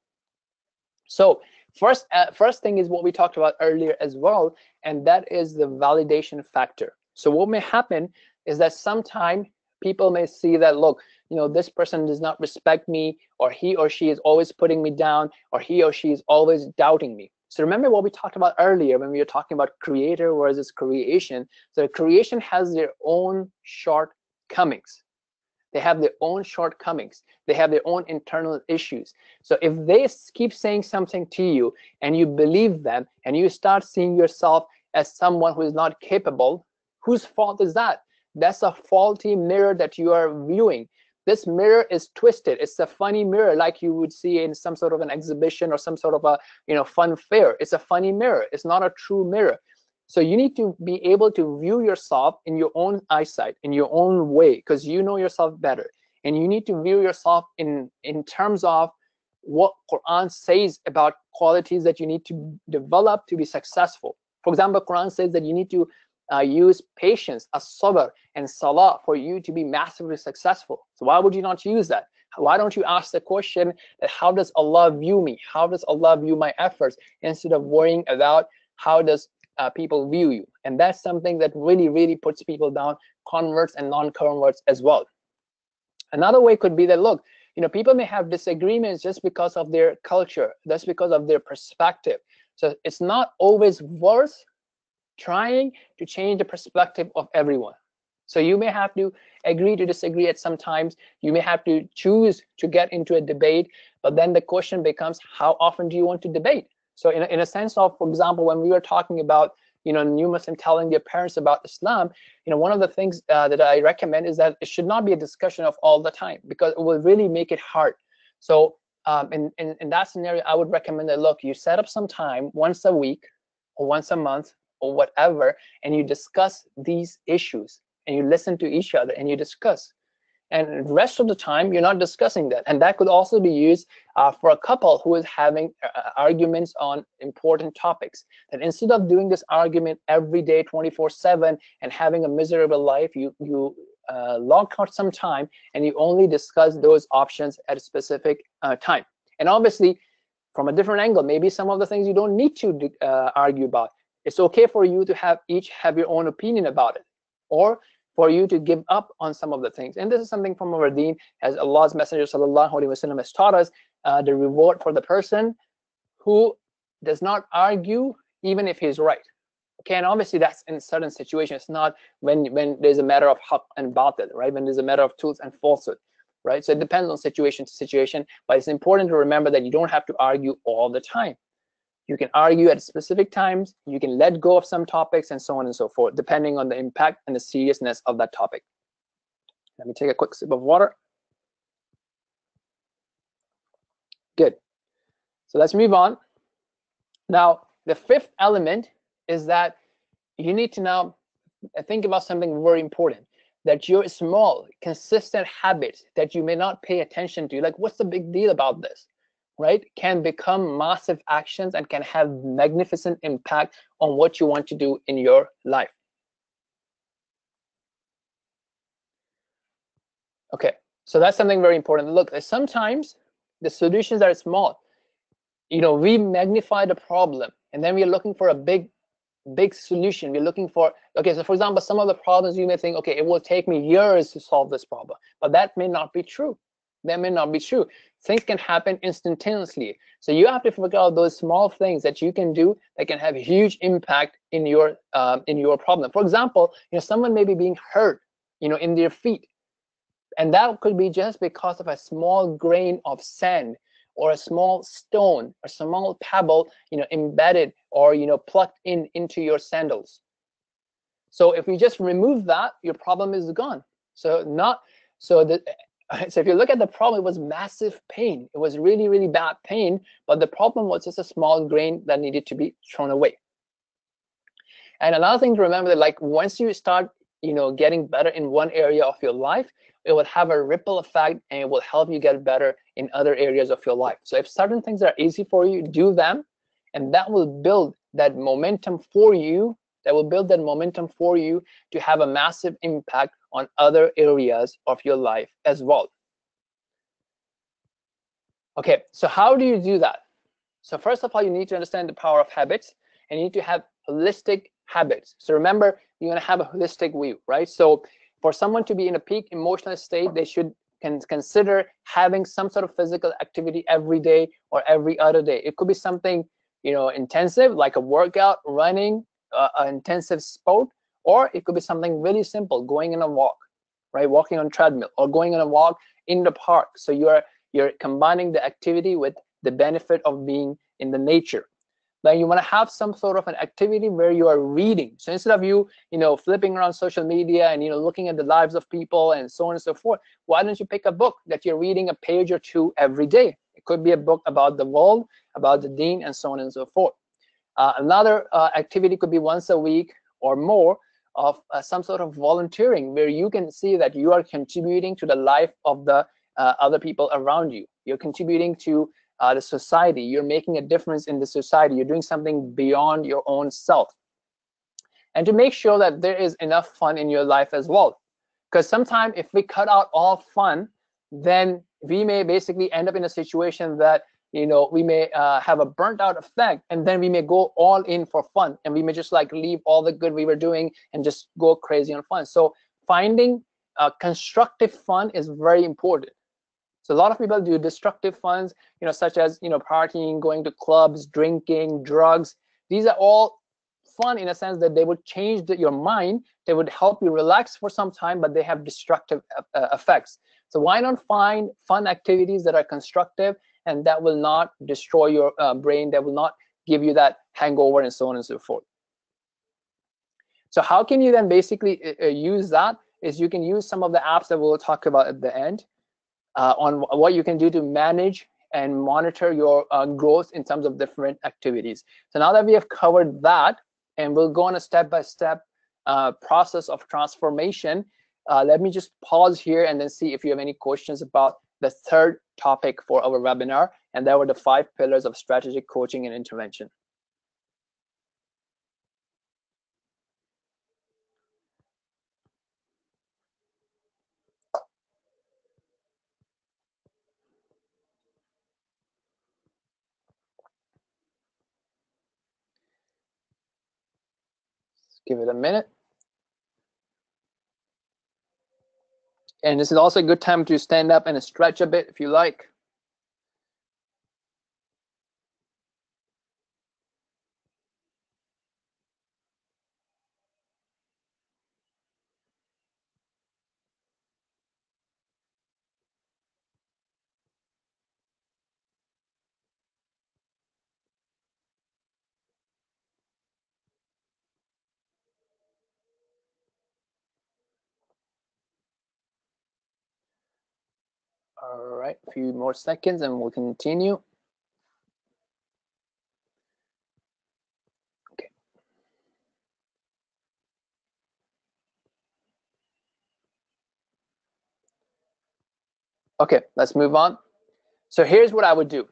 So first uh, first thing is what we talked about earlier as well and that is the validation factor. So what may happen is that sometime people may see that look you know this person does not respect me or he or she is always putting me down or he or she is always doubting me so remember what we talked about earlier when we were talking about creator versus creation. So creation has their own shortcomings. They have their own shortcomings. They have their own internal issues. So if they keep saying something to you and you believe them and you start seeing yourself as someone who is not capable, whose fault is that? That's a faulty mirror that you are viewing. This mirror is twisted. It's a funny mirror like you would see in some sort of an exhibition or some sort of a you know fun fair. It's a funny mirror. It's not a true mirror. So you need to be able to view yourself in your own eyesight in your own way because you know yourself better. And you need to view yourself in in terms of what quran says about qualities that you need to develop to be successful. For example quran says that you need to uh, use patience, as sabr, and salah for you to be massively successful. So why would you not use that? Why don't you ask the question that how does Allah view me? How does Allah view my efforts instead of worrying about how does uh, people view you? And that's something that really, really puts people down, converts and non-converts as well. Another way could be that look, you know, people may have disagreements just because of their culture, just because of their perspective. So it's not always worth trying to change the perspective of everyone. So you may have to agree to disagree at some times. You may have to choose to get into a debate, but then the question becomes, how often do you want to debate? So in a, in a sense of, for example, when we were talking about, you know, new Muslim telling their parents about Islam, you know, one of the things uh, that I recommend is that it should not be a discussion of all the time because it will really make it hard. So um, in, in, in that scenario, I would recommend that, look, you set up some time once a week or once a month or whatever, and you discuss these issues and you listen to each other and you discuss. And rest of the time, you're not discussing that. And that could also be used uh, for a couple who is having uh, arguments on important topics. That instead of doing this argument every day, 24/7, and having a miserable life, you you uh, out some time and you only discuss those options at a specific uh, time. And obviously, from a different angle, maybe some of the things you don't need to uh, argue about it's okay for you to have each have your own opinion about it or for you to give up on some of the things. And this is something from our deen as allah's messenger sallallahu alaihi wasallam has taught us uh, the reward for the person who does not argue even if he's right. Okay and obviously that's in certain situations. Not when when there's a matter of haq and batil right? When there's a matter of truth and falsehood right? So it depends on situation to situation but it's important to remember that you don't have to argue all the time you can argue at specific times. You can let go of some topics and so on and so forth, depending on the impact and the seriousness of that topic. Let me take a quick sip of water. Good. So let's move on. Now, the fifth element is that you need to now think about something very important that your small, consistent habits that you may not pay attention to, like what's the big deal about this? Right, can become massive actions and can have magnificent impact on what you want to do in your life. Okay, so that's something very important. Look, sometimes the solutions are small. You know, we magnify the problem and then we're looking for a big, big solution. We're looking for, okay, so for example, some of the problems you may think, okay, it will take me years to solve this problem, but that may not be true that may not be true. Things can happen instantaneously. So you have to figure out those small things that you can do that can have huge impact in your um, in your problem. For example, you know, someone may be being hurt, you know, in their feet, and that could be just because of a small grain of sand or a small stone or small pebble, you know, embedded or you know plucked in into your sandals. So if you just remove that, your problem is gone. So not so the so if you look at the problem, it was massive pain. It was really, really bad pain, but the problem was just a small grain that needed to be thrown away. And another thing to remember that like once you start, you know, getting better in one area of your life, it will have a ripple effect and it will help you get better in other areas of your life. So if certain things are easy for you, do them, and that will build that momentum for you that will build that momentum for you to have a massive impact on other areas of your life as well. Okay, so how do you do that? So first of all, you need to understand the power of habits and you need to have holistic habits. So remember, you're gonna have a holistic view, right? So for someone to be in a peak emotional state, they should can consider having some sort of physical activity every day or every other day. It could be something, you know, intensive like a workout, running, uh, an intensive sport, or it could be something really simple, going in a walk, right? Walking on treadmill or going on a walk in the park. So you're you're combining the activity with the benefit of being in the nature. then you want to have some sort of an activity where you are reading so instead of you you know flipping around social media and you know looking at the lives of people and so on and so forth why don't you pick a book that you're reading a page or two every day it could be a book about the world about the deen and so on and so forth another uh, activity could be once a week or more of uh, some sort of volunteering where you can see that you are contributing to the life of the uh, other people around you you're contributing to uh, the society. You're making a difference in the society. You're doing something beyond your own self. And to make sure that there is enough fun in your life as well. Because sometimes if we cut out all fun, then we may basically end up in a situation that you know we may uh, have a burnt out effect and then we may go all in for fun and we may just like leave all the good we were doing and just go crazy on fun so finding uh, constructive fun is very important so a lot of people do destructive funds, you know, such as you know partying, going to clubs, drinking, drugs. These are all fun in a sense that they would change the, your mind. They would help you relax for some time, but they have destructive uh, effects. So why not find fun activities that are constructive and that will not destroy your uh, brain, that will not give you that hangover and so on and so forth. So how can you then basically uh, uh use that? Is you can use some of the apps that we'll talk about at the end uh, on what you can do to manage and monitor your uh, growth in terms of different activities. So now that we have covered that, and we'll go on a step-by-step uh, process of transformation, let me just pause here and then see if you have any questions about the third topic for our webinar, and that were the five pillars of strategic coaching and intervention. give it a minute. And this is also a good time to stand up and stretch a bit if you like. All right, a few more seconds and we'll continue. Okay. Okay, let's move on. So here's what I would do.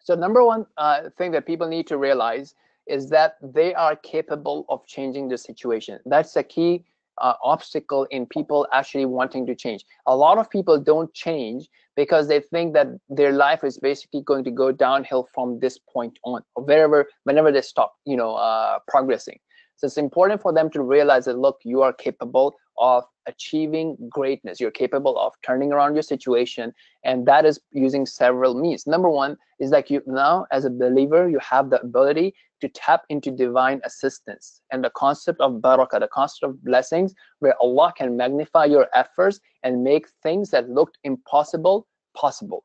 So number one uh, thing that people need to realize is that they are capable of changing the situation. That's the key uh, obstacle in people actually wanting to change. A lot of people don't change because they think that their life is basically going to go downhill from this point on, or wherever, whenever they stop, you know, uh, progressing. So it's important for them to realize that look, you are capable of achieving greatness. You're capable of turning around your situation, and that is using several means. Number one is like you now, as a believer, you have the ability to tap into divine assistance and the concept of barakah, the concept of blessings, where Allah can magnify your efforts and make things that looked impossible possible.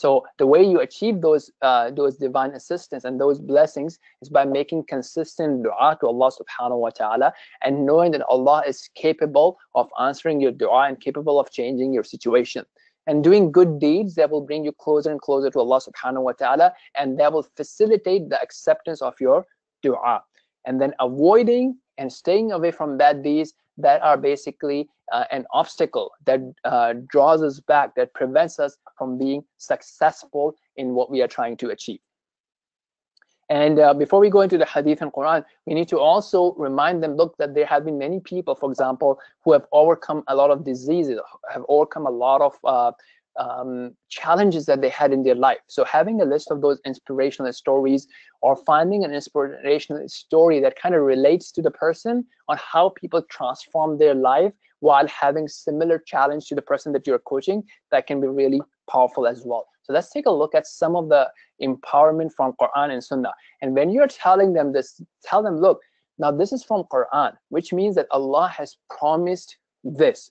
So the way you achieve those uh, those divine assistance and those blessings is by making consistent dua to Allah subhanahu wa ta'ala and knowing that Allah is capable of answering your dua and capable of changing your situation. And doing good deeds that will bring you closer and closer to Allah subhanahu wa ta'ala and that will facilitate the acceptance of your dua. And then avoiding and staying away from bad deeds that are basically uh, an obstacle that uh, draws us back, that prevents us from being successful in what we are trying to achieve. And uh, before we go into the Hadith and Quran, we need to also remind them, look, that there have been many people, for example, who have overcome a lot of diseases, have overcome a lot of uh, um, challenges that they had in their life. So having a list of those inspirational stories or finding an inspirational story that kind of relates to the person on how people transform their life while having similar challenge to the person that you're coaching, that can be really powerful as well. So let's take a look at some of the empowerment from Quran and Sunnah. And when you're telling them this, tell them, look, now this is from Quran, which means that Allah has promised this.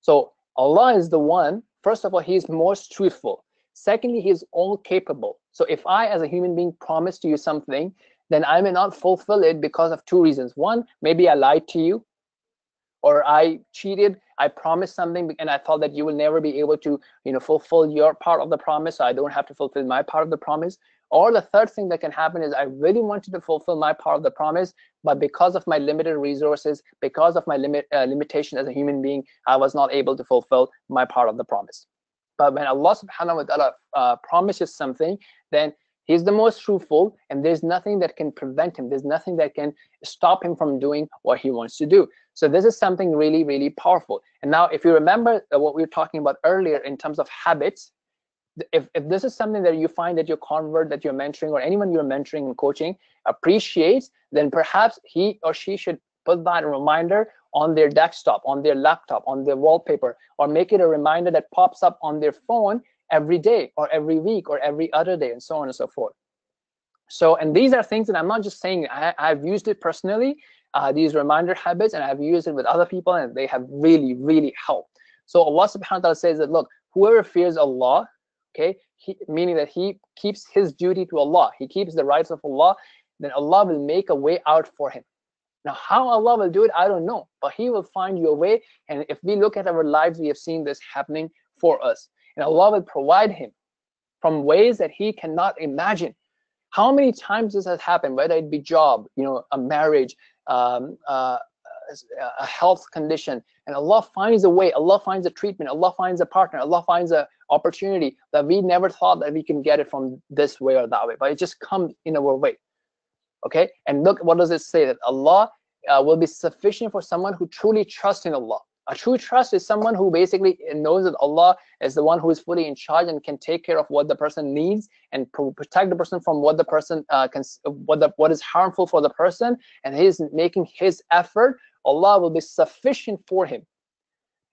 So Allah is the one, first of all, He is most truthful. Secondly, He is all capable. So if I, as a human being, promise to you something, then I may not fulfill it because of two reasons. One, maybe I lied to you, or I cheated. I promised something and I thought that you will never be able to, you know, fulfill your part of the promise. So I don't have to fulfill my part of the promise. Or the third thing that can happen is I really wanted to fulfill my part of the promise, but because of my limited resources, because of my limit uh, limitation as a human being, I was not able to fulfill my part of the promise. But when Allah subhanahu wa ta'ala uh, promises something, then he's the most truthful and there's nothing that can prevent him. There's nothing that can stop him from doing what he wants to do. So this is something really, really powerful. And now if you remember uh, what we were talking about earlier in terms of habits, if, if this is something that you find that your convert that you're mentoring or anyone you're mentoring and coaching appreciates, then perhaps he or she should put that reminder on their desktop, on their laptop, on their wallpaper, or make it a reminder that pops up on their phone every day or every week or every other day and so on and so forth. So, and these are things that I'm not just saying, I, have used it personally, uh, these reminder habits, and I've used it with other people and they have really, really helped. So Allah subhanahu wa ta'ala says that, look, whoever fears Allah, okay, he, meaning that he keeps his duty to Allah, he keeps the rights of Allah, then Allah will make a way out for him. Now, how Allah will do it, I don't know, but He will find you a way. And if we look at our lives, we have seen this happening for us. And Allah will provide him from ways that he cannot imagine. How many times this has happened, whether it be job, you know, a marriage, um, uh, a health condition, and Allah finds a way, Allah finds a treatment, Allah finds a partner, Allah finds an opportunity that we never thought that we can get it from this way or that way, but it just comes in our way. Okay, and look, what does it say? That Allah uh, will be sufficient for someone who truly trusts in Allah. A true trust is someone who basically knows that Allah is the one who is fully in charge and can take care of what the person needs and protect the person from what the person uh, can, what the what is harmful for the person, and he is making his effort. Allah will be sufficient for him.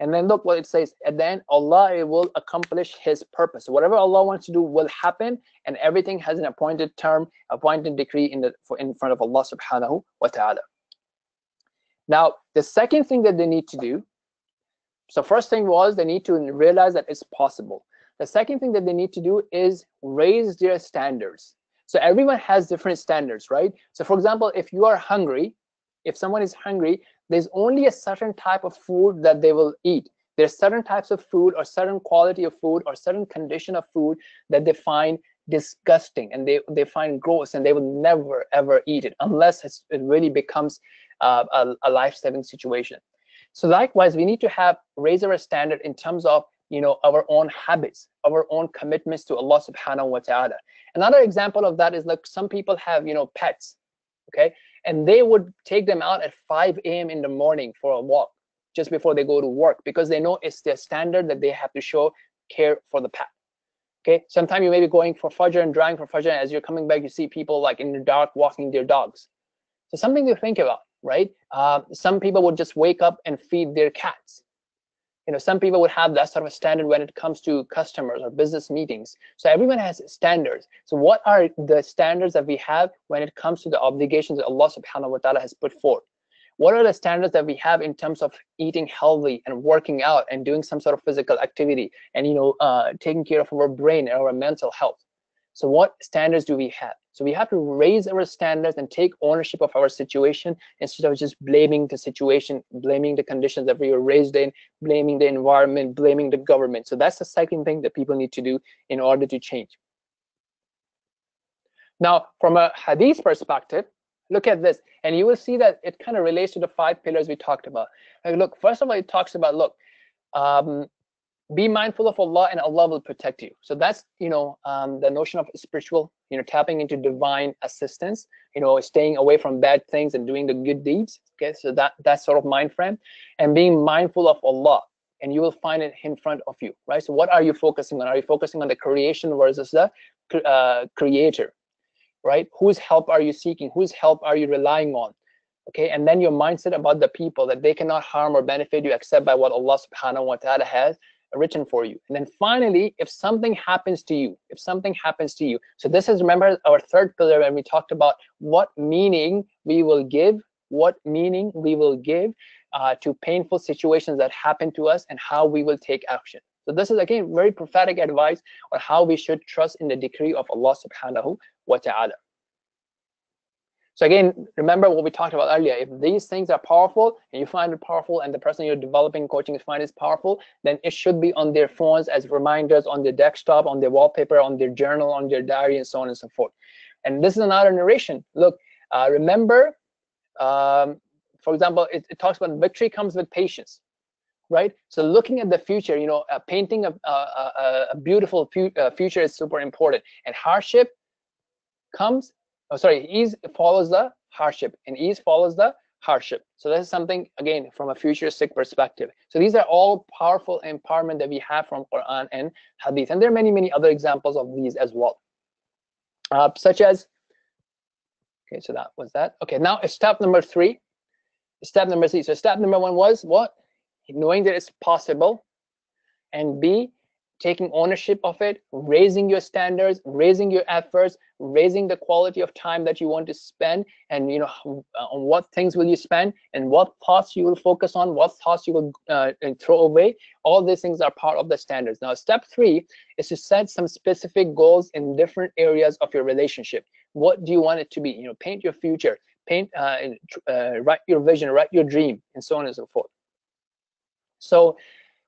And then look what it says. And then Allah will accomplish His purpose. Whatever Allah wants to do will happen, and everything has an appointed term, appointed decree in the in front of Allah Subhanahu wa Taala. Now, the second thing that they need to do so first thing was they need to realize that it's possible. The second thing that they need to do is raise their standards. So everyone has different standards, right? So for example, if you are hungry, if someone is hungry, there's only a certain type of food that they will eat. There's certain types of food or certain quality of food or certain condition of food that they find disgusting and they, they find gross and they will never ever eat it unless it really becomes uh, a, a life-saving situation. So likewise, we need to have raise our standard in terms of you know our own habits, our own commitments to Allah subhanahu wa ta'ala. Another example of that is like some people have you know pets, okay, and they would take them out at 5 a.m. in the morning for a walk just before they go to work because they know it's their standard that they have to show care for the pet. Okay, sometimes you may be going for Fajr and driving for Fajr, and as you're coming back, you see people like in the dark walking their dogs. So something to think about right? Uh, some people would just wake up and feed their cats. You know, some people would have that sort of a standard when it comes to customers or business meetings. So everyone has standards. So what are the standards that we have when it comes to the obligations that Allah subhanahu wa ta'ala has put forth? What are the standards that we have in terms of eating healthy and working out and doing some sort of physical activity and, you know, uh, taking care of our brain and our mental health? So what standards do we have? So we have to raise our standards and take ownership of our situation instead of just blaming the situation, blaming the conditions that we were raised in, blaming the environment, blaming the government. So that's the second thing that people need to do in order to change. Now, from a hadith perspective, look at this, and you will see that it kind of relates to the five pillars we talked about. Like, look, first of all, it talks about, look, um, be mindful of Allah and Allah will protect you. So that's, you know, um, the notion of spiritual, you know, tapping into divine assistance, you know, staying away from bad things and doing the good deeds. Okay, so that that sort of mind frame and being mindful of Allah and you will find it in front of you, right? So what are you focusing on? Are you focusing on the creation versus the uh, creator, right? Whose help are you seeking? Whose help are you relying on? Okay, and then your mindset about the people that they cannot harm or benefit you except by what Allah subhanahu wa ta'ala has written for you. And then finally, if something happens to you, if something happens to you, so this is remember our third pillar when we talked about what meaning we will give, what meaning we will give uh, to painful situations that happen to us and how we will take action. So this is again very prophetic advice on how we should trust in the decree of Allah subhanahu wa ta'ala. So again, remember what we talked about earlier. If these things are powerful and you find it powerful and the person you're developing coaching is find it powerful, then it should be on their phones as reminders on their desktop, on their wallpaper, on their journal, on their diary, and so on and so forth. And this is another narration. Look, uh, remember, um, for example, it, it, talks about victory comes with patience, right? So looking at the future, you know, uh, painting a, a, a beautiful fu uh, future is super important. And hardship comes oh sorry ease follows the hardship and ease follows the hardship. So this is something again from a futuristic perspective. So these are all powerful empowerment that we have from quran and hadith and there are many many other examples of these as well. Uh, such as okay so that was that. Okay now step number three. Step number three. So step number one was what? Knowing that it's possible and b taking ownership of it, raising your standards, raising your efforts, raising the quality of time that you want to spend, and you know uh, on what things will you spend, and what thoughts you will focus on, what thoughts you will uh, throw away. All these things are part of the standards. Now, step three is to set some specific goals in different areas of your relationship. What do you want it to be? You know, paint your future, paint, uh, uh, write your vision, write your dream, and so on and so forth. So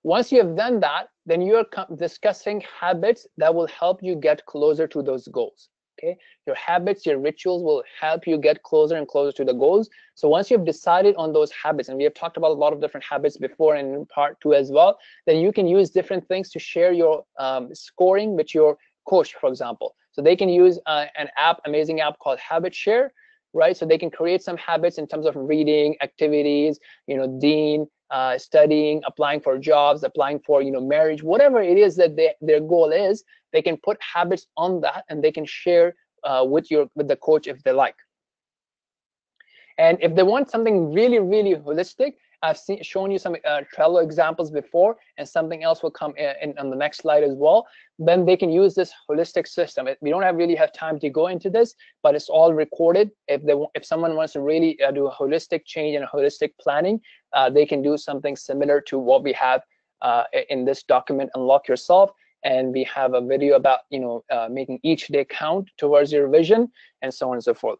once you have done that, then you're discussing habits that will help you get closer to those goals. Okay, your habits, your rituals will help you get closer and closer to the goals. So once you've decided on those habits, and we have talked about a lot of different habits before and in part two as well, then you can use different things to share your um, scoring with your coach, for example. So they can use uh, an app, amazing app called Habit Share, right? So they can create some habits in terms of reading, activities, you know, deen, uh, studying, applying for jobs, applying for you know marriage, whatever it is that they, their goal is, they can put habits on that and they can share uh, with your with the coach if they like. And if they want something really really holistic, I've seen, shown you some uh, Trello examples before, and something else will come in, in, on the next slide as well. Then they can use this holistic system. It, we don't have really have time to go into this, but it's all recorded. If they if someone wants to really uh, do a holistic change and a holistic planning, uh, they can do something similar to what we have uh, in this document, Unlock Yourself. And we have a video about you know uh, making each day count towards your vision, and so on and so forth.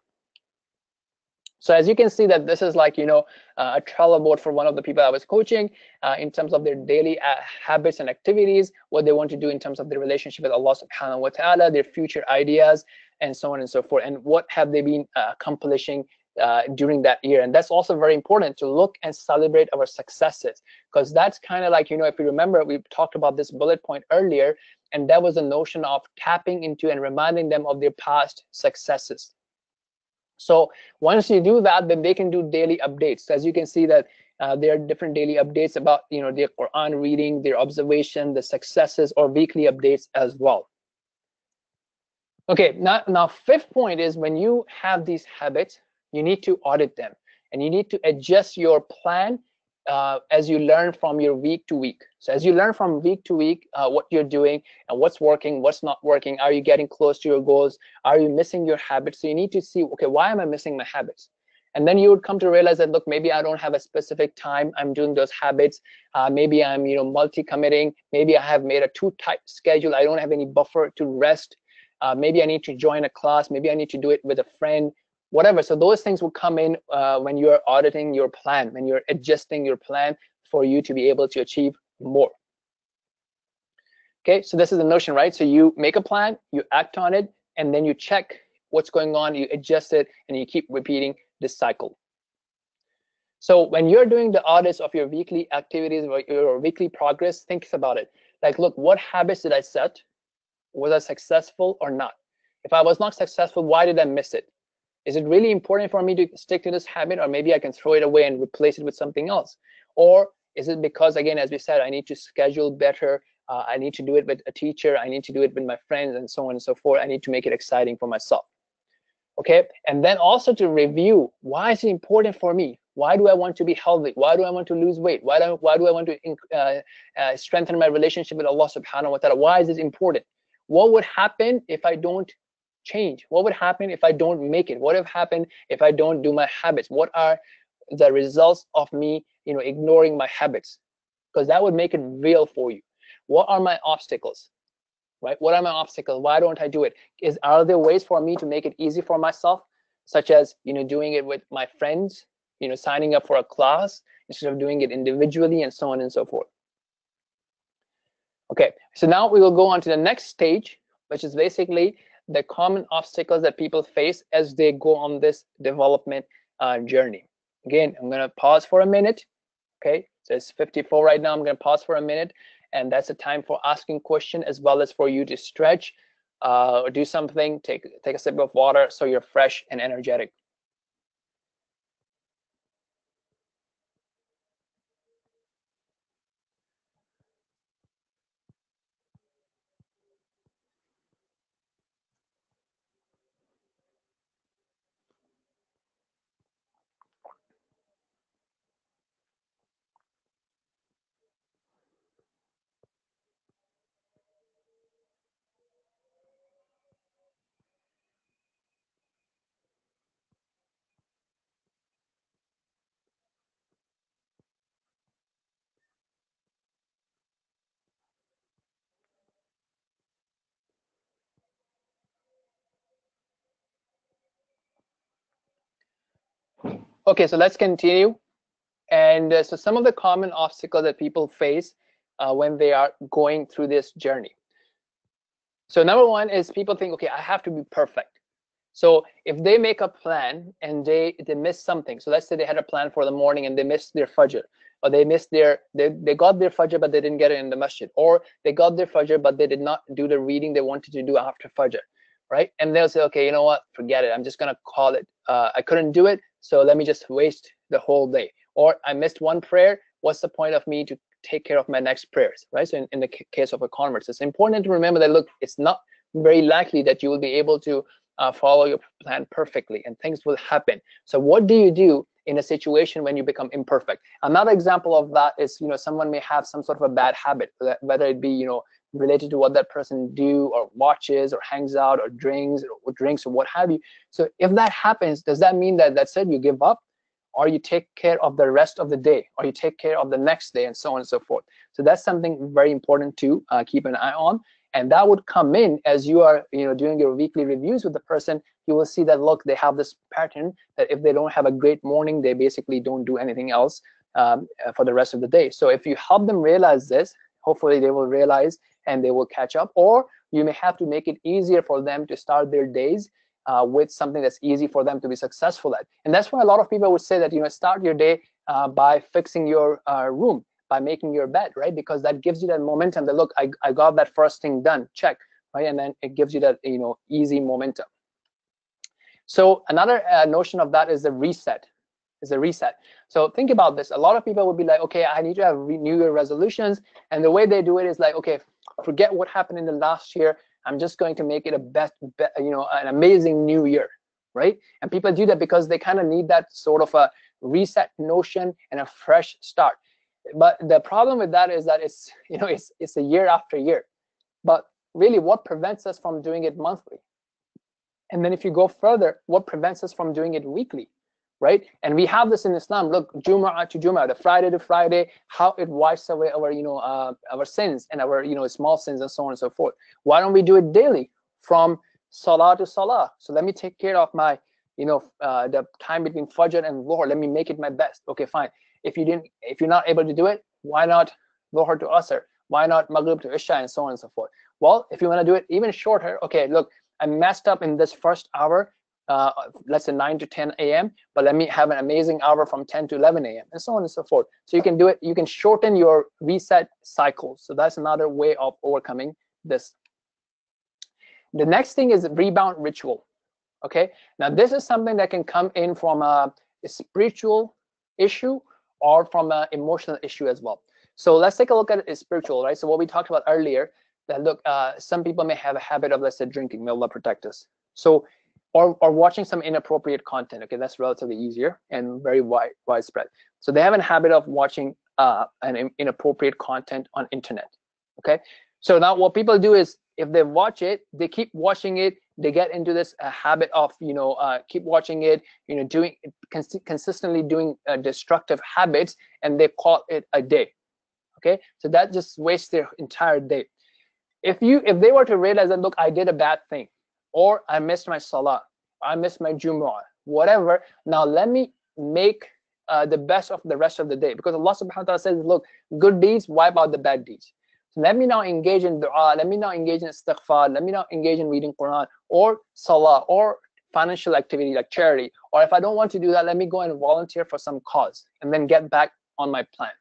So as you can see that this is like, you know, uh, a Trello board for one of the people I was coaching uh, in terms of their daily uh, habits and activities, what they want to do in terms of their relationship with Allah subhanahu wa ta'ala, their future ideas, and so on and so forth. And what have they been uh, accomplishing uh, during that year. And that's also very important to look and celebrate our successes because that's kind of like, you know, if you remember, we talked about this bullet point earlier, and that was a notion of tapping into and reminding them of their past successes. So once you do that, then they can do daily updates. As you can see that uh, there are different daily updates about you know their Quran reading, their observation, the successes, or weekly updates as well. Okay, now, now fifth point is when you have these habits, you need to audit them and you need to adjust your plan uh, as you learn from your week to week. So as you learn from week to week uh, what you're doing and what's working, what's not working, are you getting close to your goals? Are you missing your habits? So you need to see, okay, why am I missing my habits? And then you would come to realize that, look, maybe I don't have a specific time I'm doing those habits. Uh, maybe I'm, you know, multi-committing. Maybe I have made a too tight schedule. I don't have any buffer to rest. Uh, maybe I need to join a class. Maybe I need to do it with a friend whatever. So those things will come in uh, when you're auditing your plan, when you're adjusting your plan for you to be able to achieve more. Okay, so this is the notion, right? So you make a plan, you act on it, and then you check what's going on, you adjust it, and you keep repeating this cycle. So when you're doing the audits of your weekly activities or your weekly progress, think about it. Like, look, what habits did I set? Was I successful or not? If I was not successful, why did I miss it? Is it really important for me to stick to this habit or maybe I can throw it away and replace it with something else? Or is it because, again, as we said, I need to schedule better, uh, I need to do it with a teacher, I need to do it with my friends and so on and so forth. I need to make it exciting for myself. Okay, and then also to review, why is it important for me? Why do I want to be healthy? Why do I want to lose weight? Why do, why do I want to uh, uh, strengthen my relationship with Allah subhanahu wa ta'ala? Why is this important? What would happen if I don't change? What would happen if I don't make it? What have happened if I don't do my habits? What are the results of me, you know, ignoring my habits? Because that would make it real for you. what are my obstacles right what are my obstacles why don't i do it is are there ways for me to make it easy for myself such as you know doing it with my friends you know signing up for a class instead of doing it individually and so on and so forth okay so now we will go on to the next stage which is basically the common obstacles that people face as they go on this development uh, journey. Again i'm to pause for a minute okay? So it's 54 right now i'm to pause for a minute and that's a time for asking question as well as for you to stretch uh, or do something take take a sip of water so you're fresh and energetic Okay, so let's continue. And uh, so some of the common obstacles that people face uh, when they are going through this journey. So number one is people think, okay, I have to be perfect. So if they make a plan and they they miss something, so let's say they had a plan for the morning and they missed their fajr, or they missed their they, they got their fajr but they didn't get it in the masjid, or they got their fajr but they did not do the reading they wanted to do after fajr, right? And they'll say, okay, you know what, forget it. I'm just gonna call it. Uh, I couldn't do it, so let me just waste the whole day. Or I missed one prayer. What's the point of me to take care of my next prayers, right? So in, in the case of a convert, it's important to remember that look, it's not very likely that you will be able to uh, follow your plan perfectly and things will happen. So what do you do in a situation when you become imperfect? Another example of that is, you know, someone may have some sort of a bad habit, whether it be, you know, related to what that person do or watches or hangs out or drinks or drinks or what have you. So if that happens, does that mean that that's it, you give up? Or you take care of the rest of the day, or you take care of the next day, and so on and so forth. So that's something very important to uh, keep an eye on and that would come in as you are you know doing your weekly reviews with the person you will see that look they have this pattern that if they don't have a great morning they basically don't do anything else um, for the rest of the day so if you help them realize this hopefully they will realize and they will catch up or you may have to make it easier for them to start their days uh, with something that's easy for them to be successful at and that's why a lot of people would say that you know start your day uh, by fixing your uh, room by making your bed, right? Because that gives you that momentum that look, I, I got that first thing done, check, right? And then it gives you that, you know, easy momentum. So another uh, notion of that is the reset, is a reset. So think about this. A lot of people would be like, okay, I need to have New Year resolutions. And the way they do it is like, okay, forget what happened in the last year. I'm just going to make it a best, be, you know, an amazing new year, right? And people do that because they kind of need that sort of a reset notion and a fresh start but the problem with that is that it's you know it's it's a year after year but really what prevents us from doing it monthly and then if you go further what prevents us from doing it weekly right? And we have this in islam. Look jumu'ah to jumu'ah the friday to friday how it wipes away our you know uh, our sins and our you know small sins and so on and so forth. Why don't we do it daily? From salah to salah. So let me take care of my you know uh, the time between fajr and dhuhr. Let me make it my best. Okay fine. If you didn't if you're not able to do it why not Dhuhr to Asr? Why not Maghrib to Isha and so on and so forth? Well if you want to do it even shorter okay look I messed up in this first hour uh, let's say 9 to 10 a.m. but let me have an amazing hour from 10 to 11 a.m. and so on and so forth so you can do it you can shorten your reset cycles so that's another way of overcoming this the next thing is rebound ritual okay now this is something that can come in from a, a spiritual issue or from an emotional issue as well. So let's take a look at it spiritual, right? So what we talked about earlier, that look, uh, some people may have a habit of, let's say, drinking, may Allah protect us. So, or, or watching some inappropriate content, okay, that's relatively easier and very wide, widespread. So they have a habit of watching uh, an inappropriate content on internet, okay? So now what people do is, if they watch it, they keep watching it, they get into this uh, habit of you know uh, keep watching it you know doing cons consistently doing uh, destructive habits and they call it a day Okay, so that just wastes their entire day. If you if they were to realize that look, I did a bad thing, or I missed my salah, I missed my Jumu'ah, whatever. Now let me make uh, the best of the rest of the day because Allah subhanahu wa ta'ala says, look, good deeds wipe out the bad deeds. So let me now engage in dua, let me now engage in istighfar, let me now engage in reading Quran or salah or financial activity like charity. Or if I don't want to do that, let me go and volunteer for some cause and then get back on my plan.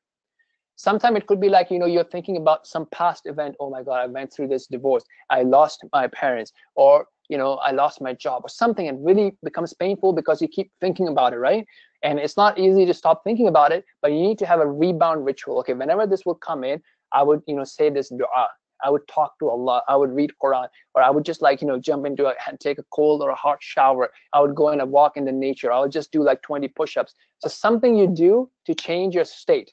Sometimes it could be like, you know, you're thinking about some past event. Oh my God, I went through this divorce. I lost my parents or, you know, I lost my job or something. It really becomes painful because you keep thinking about it, right? And it's not easy to stop thinking about it, but you need to have a rebound ritual. Okay, whenever this would come in, I would, you know, say this dua. I would talk to Allah. I would read Quran, or I would just like, you know, jump into a and take a cold or a hot shower. I would go and a walk in the nature. I would just do like 20 push-ups. So something you do to change your state.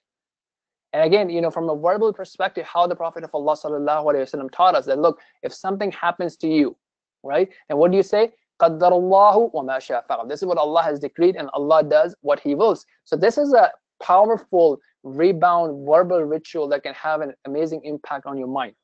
And again, you know, from a verbal perspective, how the Prophet of Allah sallallahu alaihi wasallam taught us that look, if something happens to you, right, and what do you say? Wa ma This is what Allah has decreed, and Allah does what He wills. So this is a powerful rebound verbal ritual that can have an amazing impact on your mind.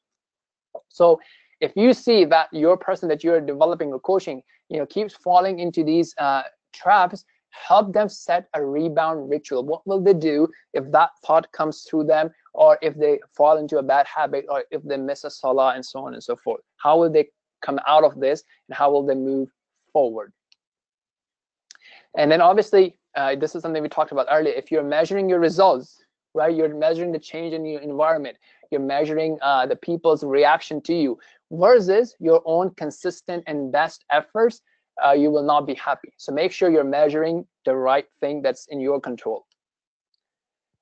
So if you see that your person that you're developing or coaching, you know, keeps falling into these uh, traps, help them set a rebound ritual. What will they do if that thought comes through them, or if they fall into a bad habit, or if they miss a salah, and so on and so forth? How will they come out of this, and how will they move forward? And then obviously, uh, this is something we talked about earlier. If you're measuring your results, right, you're measuring the change in your environment. You're measuring uh, the people's reaction to you versus your own consistent and best efforts. Uh, you will not be happy. So make sure you're measuring the right thing that's in your control.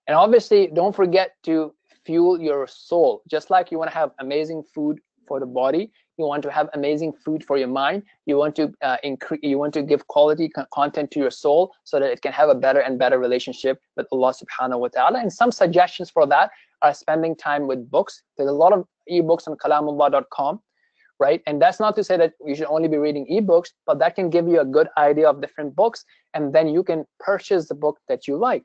And obviously, don't forget to fuel your soul. Just like you want to have amazing food for the body, you want to have amazing food for your mind. You want to uh, increase you want to give quality content to your soul so that it can have a better and better relationship with allah subhanahu wa ta'ala. And some suggestions for that are spending time with books. There's a lot of ebooks on kalamullah.com right? And that's not to say that you should only be reading ebooks but that can give you a good idea of different books and then you can purchase the book that you like.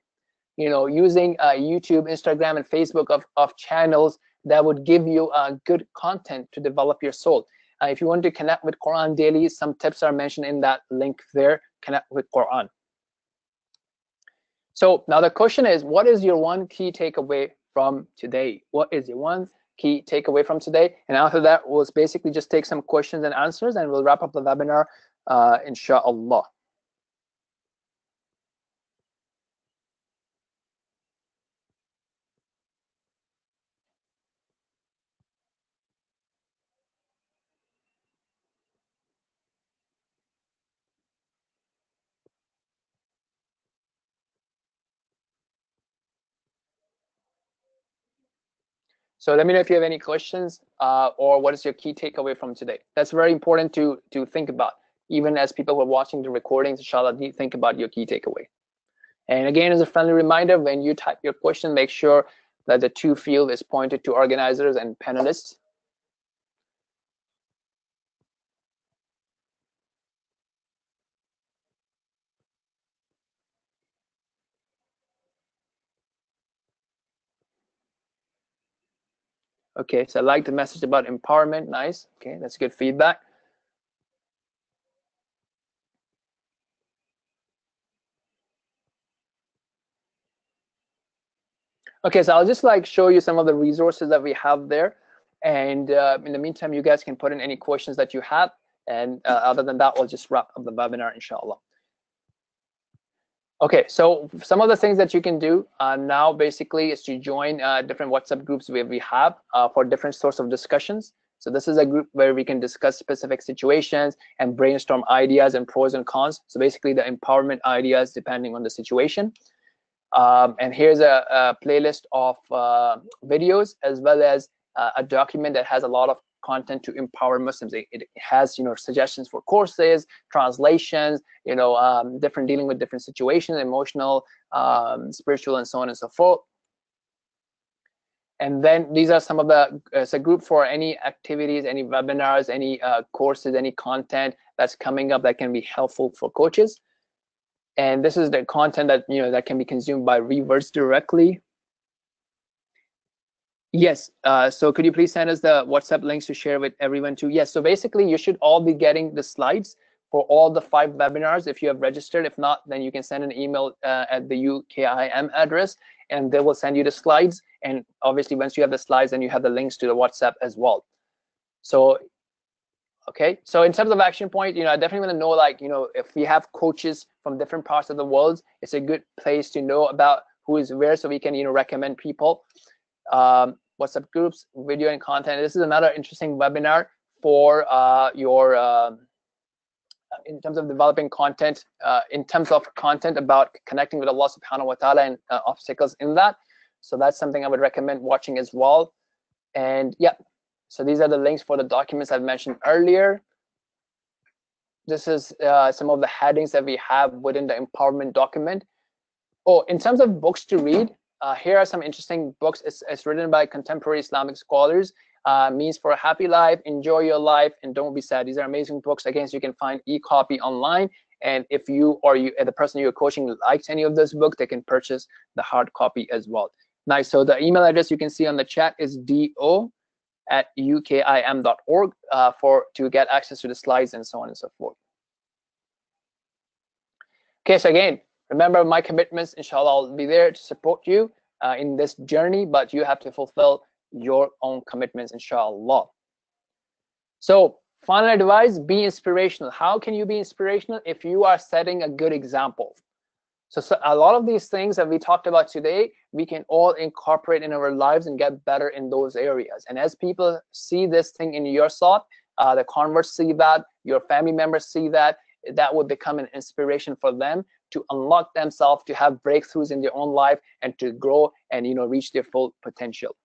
You know using uh, youtube instagram and facebook of, of channels that would give you uh, good content to develop your soul. Uh, if you want to connect with Quran daily, some tips are mentioned in that link there, connect with Quran. So now the question is, what is your one key takeaway from today? What is your one key takeaway from today? And after that, we'll basically just take some questions and answers and we'll wrap up the webinar, uh, inshallah. So let me know if you have any questions uh, or what is your key takeaway from today. That's very important to, to think about. Even as people who are watching the recordings, inshallah, think about your key takeaway. And again, as a friendly reminder, when you type your question, make sure that the to field is pointed to organizers and panelists. Okay, so I like the message about empowerment. Nice. Okay, that's good feedback. Okay, so I'll just like show you some of the resources that we have there. And uh, in the meantime, you guys can put in any questions that you have. And uh, other than that, we'll just wrap up the webinar, inshallah. Okay, so some of the things that you can do uh, now basically is to join uh, different WhatsApp groups where we have uh, for different sorts of discussions. So this is a group where we can discuss specific situations and brainstorm ideas and pros and cons. So basically the empowerment ideas depending on the situation. Um, and here's a, a playlist of uh, videos as well as uh, a document that has a lot of content to empower Muslims. It, it, has, you know, suggestions for courses, translations, you know, um, different dealing with different situations, emotional, um, spiritual, and so on and so forth. And then these are some of the, it's a group for any activities, any webinars, any uh, courses, any content that's coming up that can be helpful for coaches. And this is the content that, you know, that can be consumed by reverse directly Yes. Uh, so could you please send us the WhatsApp links to share with everyone too? Yes. So basically, you should all be getting the slides for all the five webinars if you have registered. If not, then you can send an email uh, at the UKIM address and they will send you the slides. And obviously, once you have the slides, then you have the links to the WhatsApp as well. So, okay. So in terms of action point, you know, I definitely want to know, like, you know, if we have coaches from different parts of the world, it's a good place to know about who is where so we can, you know, recommend people. Um, WhatsApp groups, video and content. This is another interesting webinar for uh, your um, in terms of developing content, uh, in terms of content about connecting with Allah subhanahu wa ta'ala and uh, obstacles in that. So that's something I would recommend watching as well. And yeah, so these are the links for the documents I've mentioned earlier. This is uh, some of the headings that we have within the empowerment document. Oh, in terms of books to read, uh, here are some interesting books. It's, it's written by contemporary Islamic scholars uh, means for a happy life, enjoy your life, and don't be sad. These are amazing books. Again, so you can find e-copy online. And if you or you, the person you're coaching likes any of those books, they can purchase the hard copy as well. Nice. So the email address you can see on the chat is do at ukim.org uh, for to get access to the slides and so on and so forth. Okay, so again, remember my commitments. Inshallah, I'll be there to support you uh, in this journey, but you have to fulfill your own commitments, inshallah. So final advice, be inspirational. How can you be inspirational? If you are setting a good example. So, so, a lot of these things that we talked about today, we can all incorporate in our lives and get better in those areas. And as people see this thing in yourself, uh, the converts see that, your family members see that, that would become an inspiration for them to unlock themselves, to have breakthroughs in their own life, and to grow and you know reach their full potential.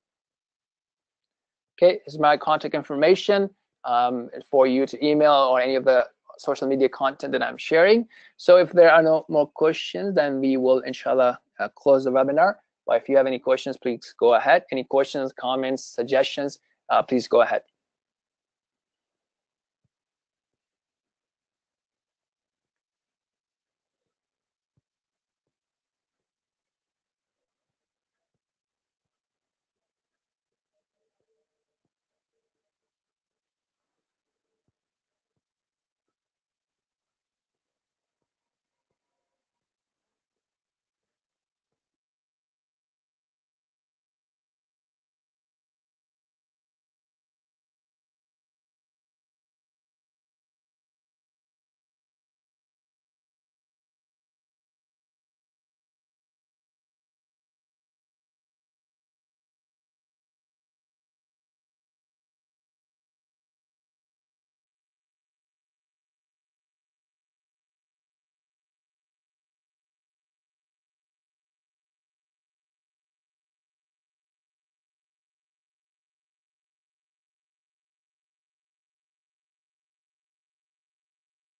Okay, this is my contact information um, for you to email or any of the social media content that I'm sharing. So if there are no more questions, then we will inshallah uh, close the webinar. But if you have any questions, please go ahead. Any questions, comments, suggestions, uh, please go ahead.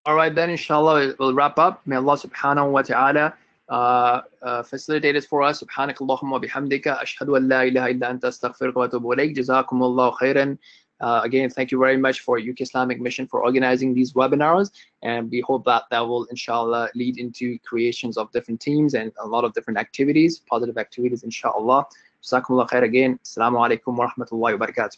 All right, then inshallah we'll wrap up. May Allah subhanahu wa ta'ala uh, uh, facilitate it for us. سبحانك اللهم وبحمدك أشهد أن لا إله إلا أنت أستغفرك وأتوب إليك جزاكم الله خيرا uh, again, thank you very much for UK Islamic Mission for organizing these webinars. And we hope that that will, inshallah, lead into creations of different teams and a lot of different activities, positive activities, inshallah. Jazakumullah khair again. Assalamu alaikum wa rahmatullahi wa barakatuh.